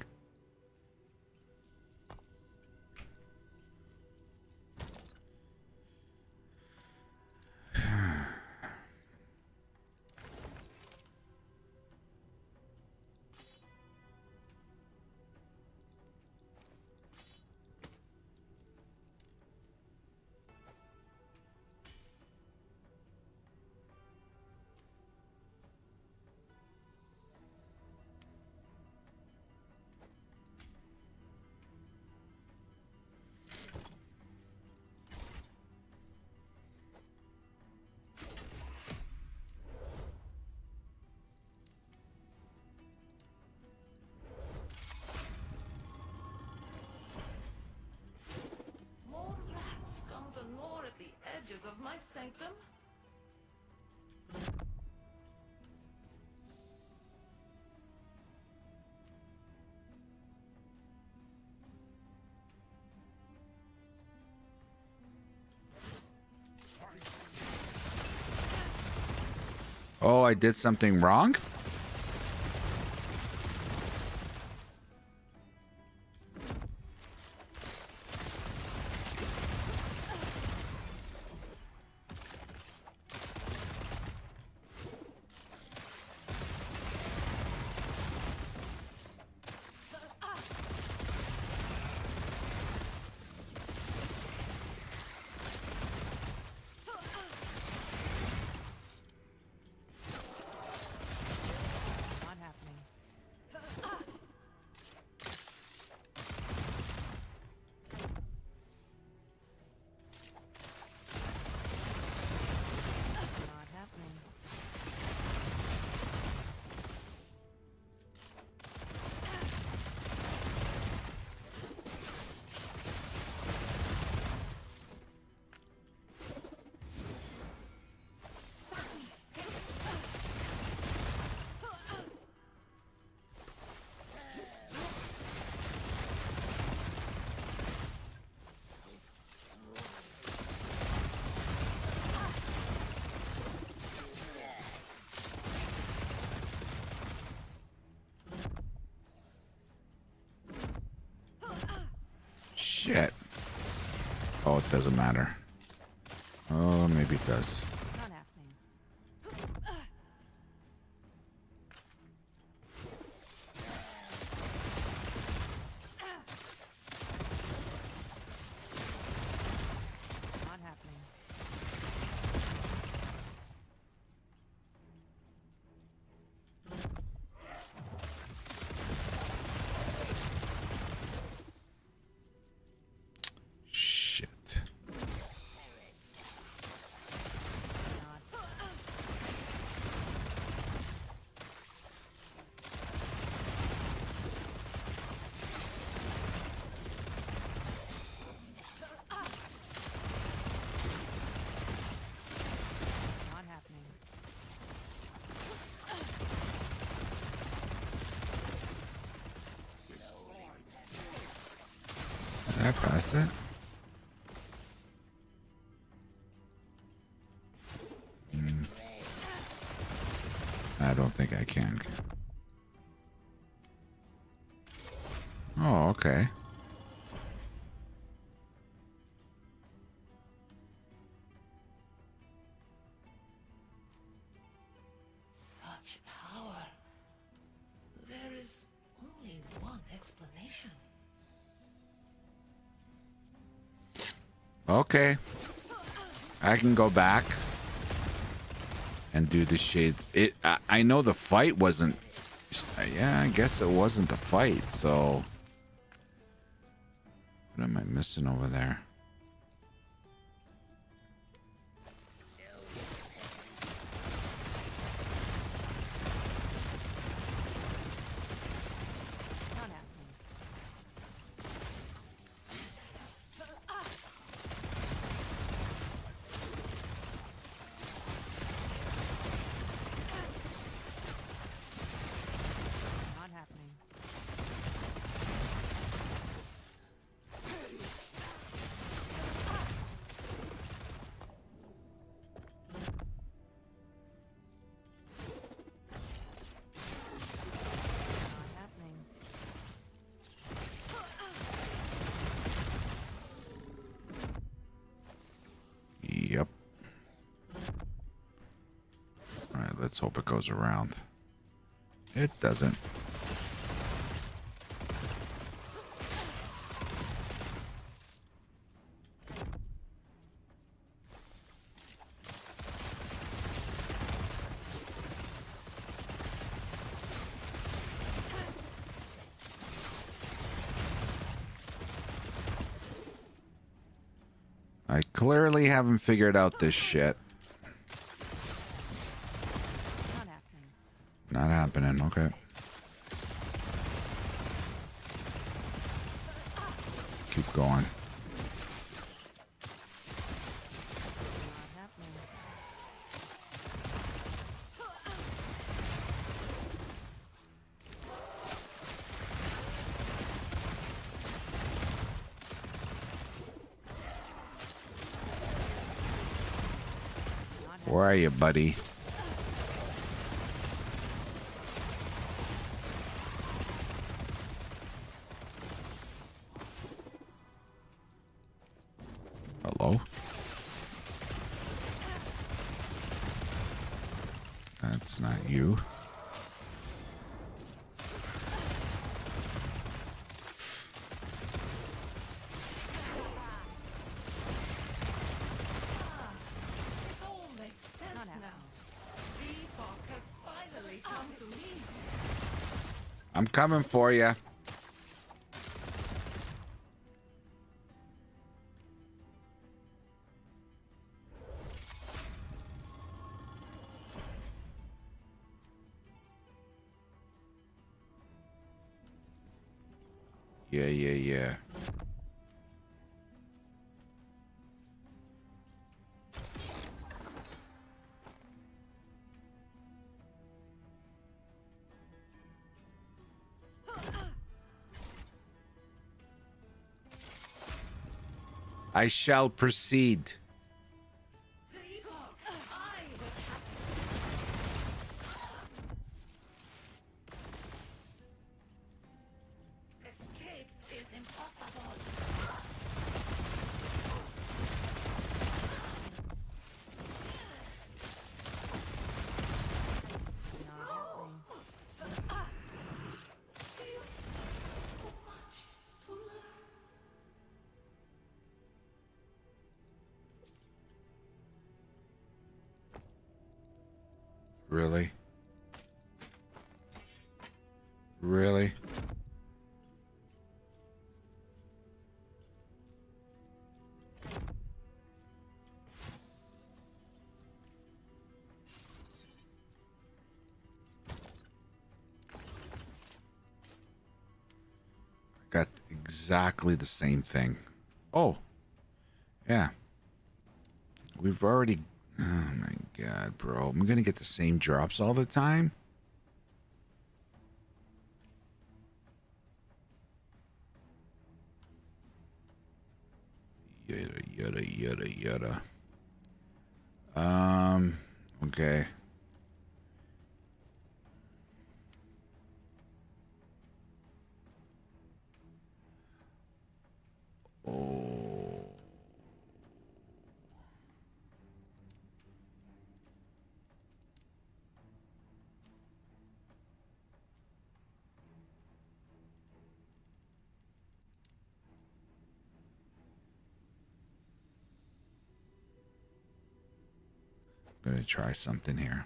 Did something wrong? It doesn't matter. Oh, maybe it does. Can. Oh, okay. Such power. There is only one explanation. Okay. I can go back and do the shades. It. I, I know the fight wasn't. Yeah, I guess it wasn't the fight. So, what am I missing over there? Goes around. It doesn't. I clearly haven't figured out this shit. Not happening. Not happening. Okay. Keep going. Where are you, buddy? Coming for you. I shall proceed. Exactly the same thing. Oh. Yeah. We've already. Oh my god, bro. I'm gonna get the same drops all the time? Gonna try something here.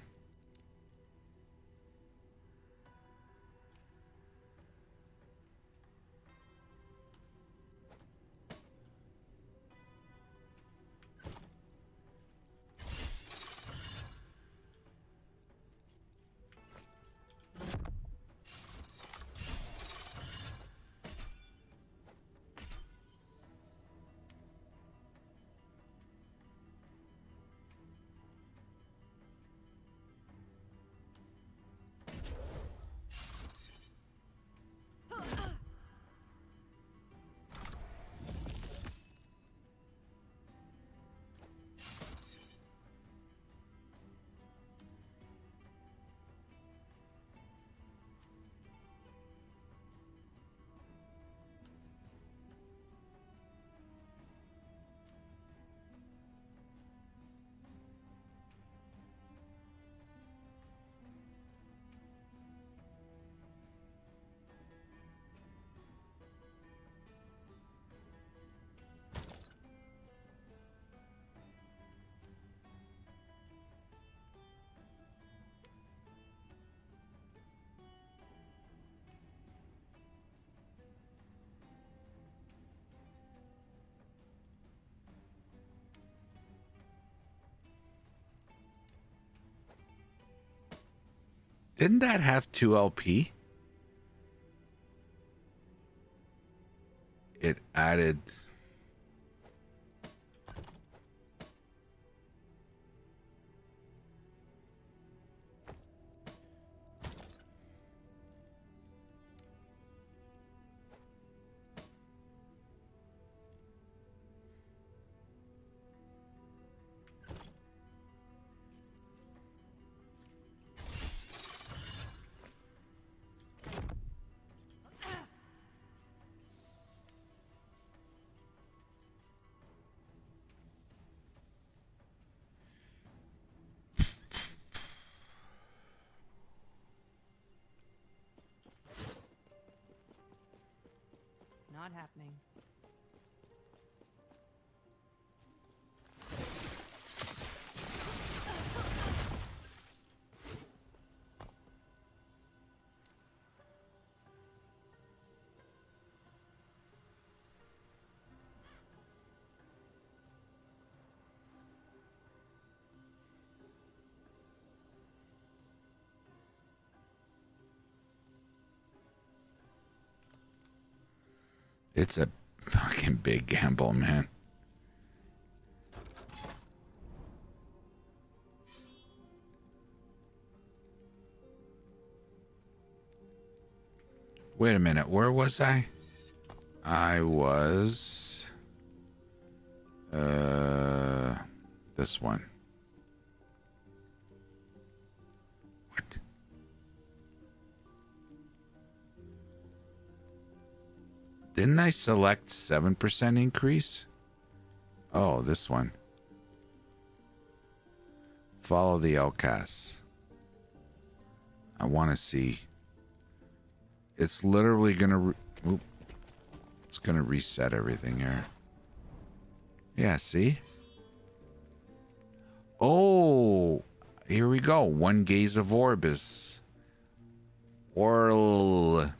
Didn't that have 2LP? It added. It's a fucking big gamble, man. Wait a minute, where was I? I was uh this one. Didn't I select 7% increase? Oh, this one. Follow the outcasts. I want to see. It's literally going to. It's going to reset everything here. Yeah, see? Oh, here we go. One gaze of Orobyss. Orl.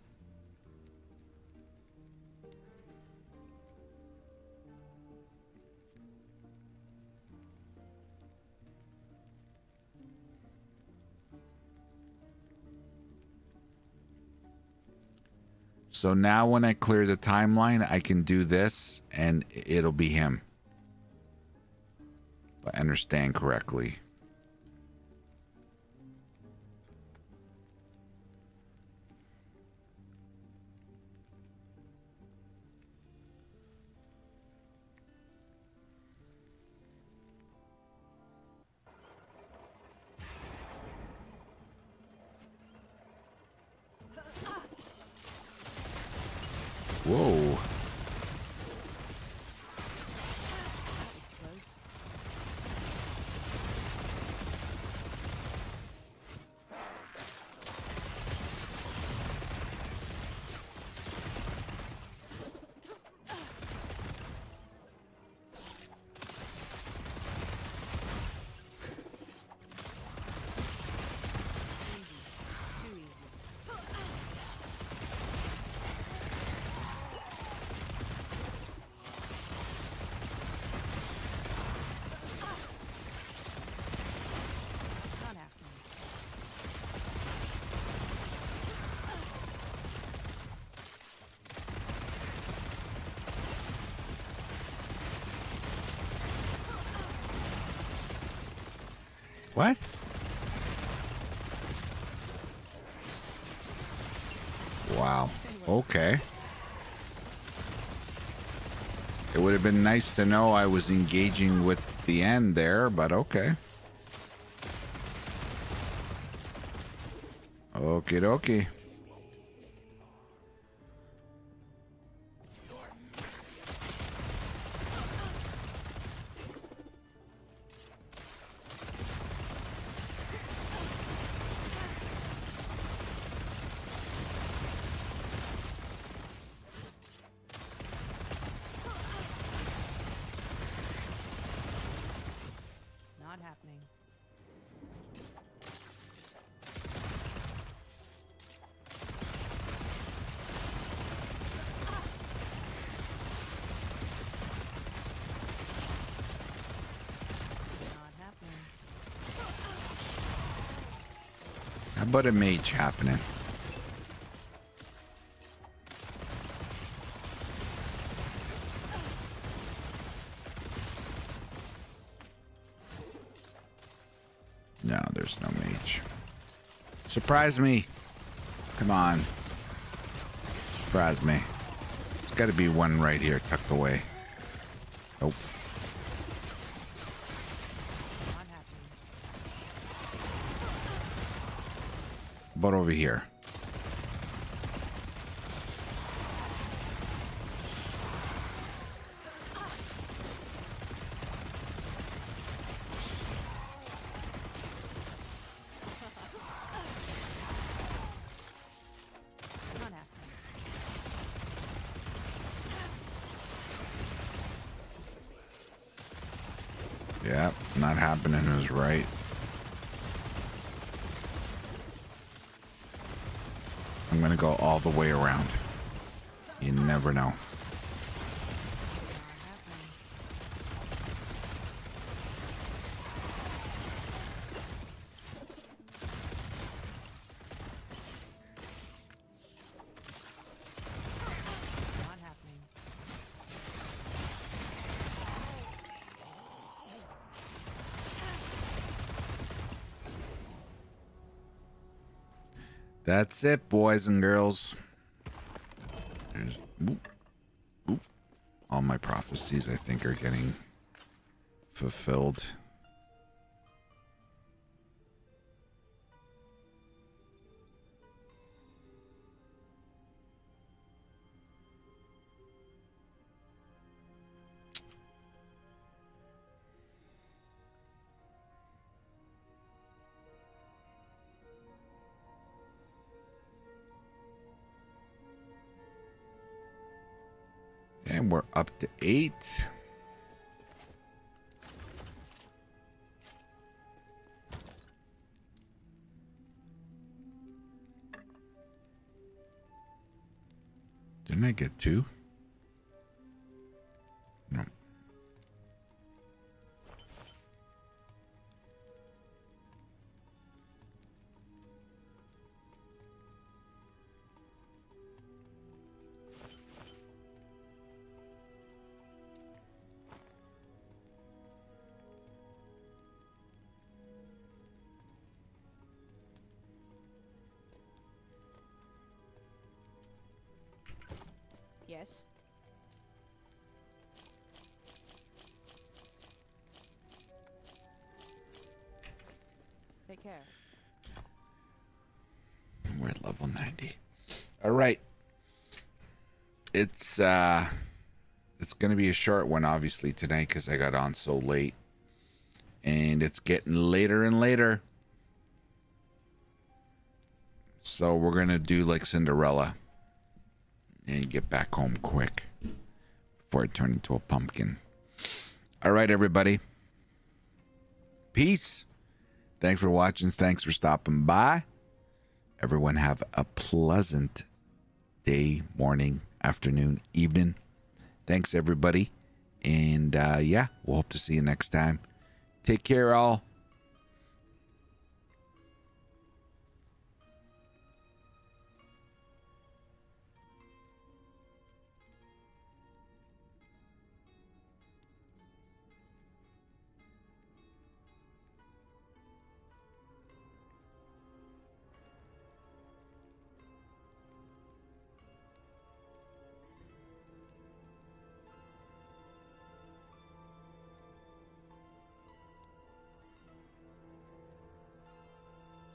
So now when I clear the timeline, I can do this and it'll be him. If I understand correctly. Whoa. That was close. Easy. Too easy. Not happening. What? Wow. Okay. It would have been nice to know I was engaging with the end there, but okay. Okie dokie. About a mage happening? No, there's no mage. Surprise me. Come on. Surprise me. There's got to be one right here tucked away. Nope. Not happening. But over here. Yeah, not happening is right. I'm gonna go all the way around. You never know. Not happening. Not happening. That's it, boys and girls. There's all my prophecies I think are getting fulfilled. To eight. Didn't I get two? It's uh it's to be a short one obviously tonight cuz I got on so late. And it's getting later and later. So we're to do like Cinderella and get back home quick before I turn into a pumpkin. All right everybody. Peace. Thanks for watching. Thanks for stopping by. Everyone have a pleasant day, morning, afternoon, evening. Thanks, everybody. And uh, yeah, we'll hope to see you next time. Take care, all.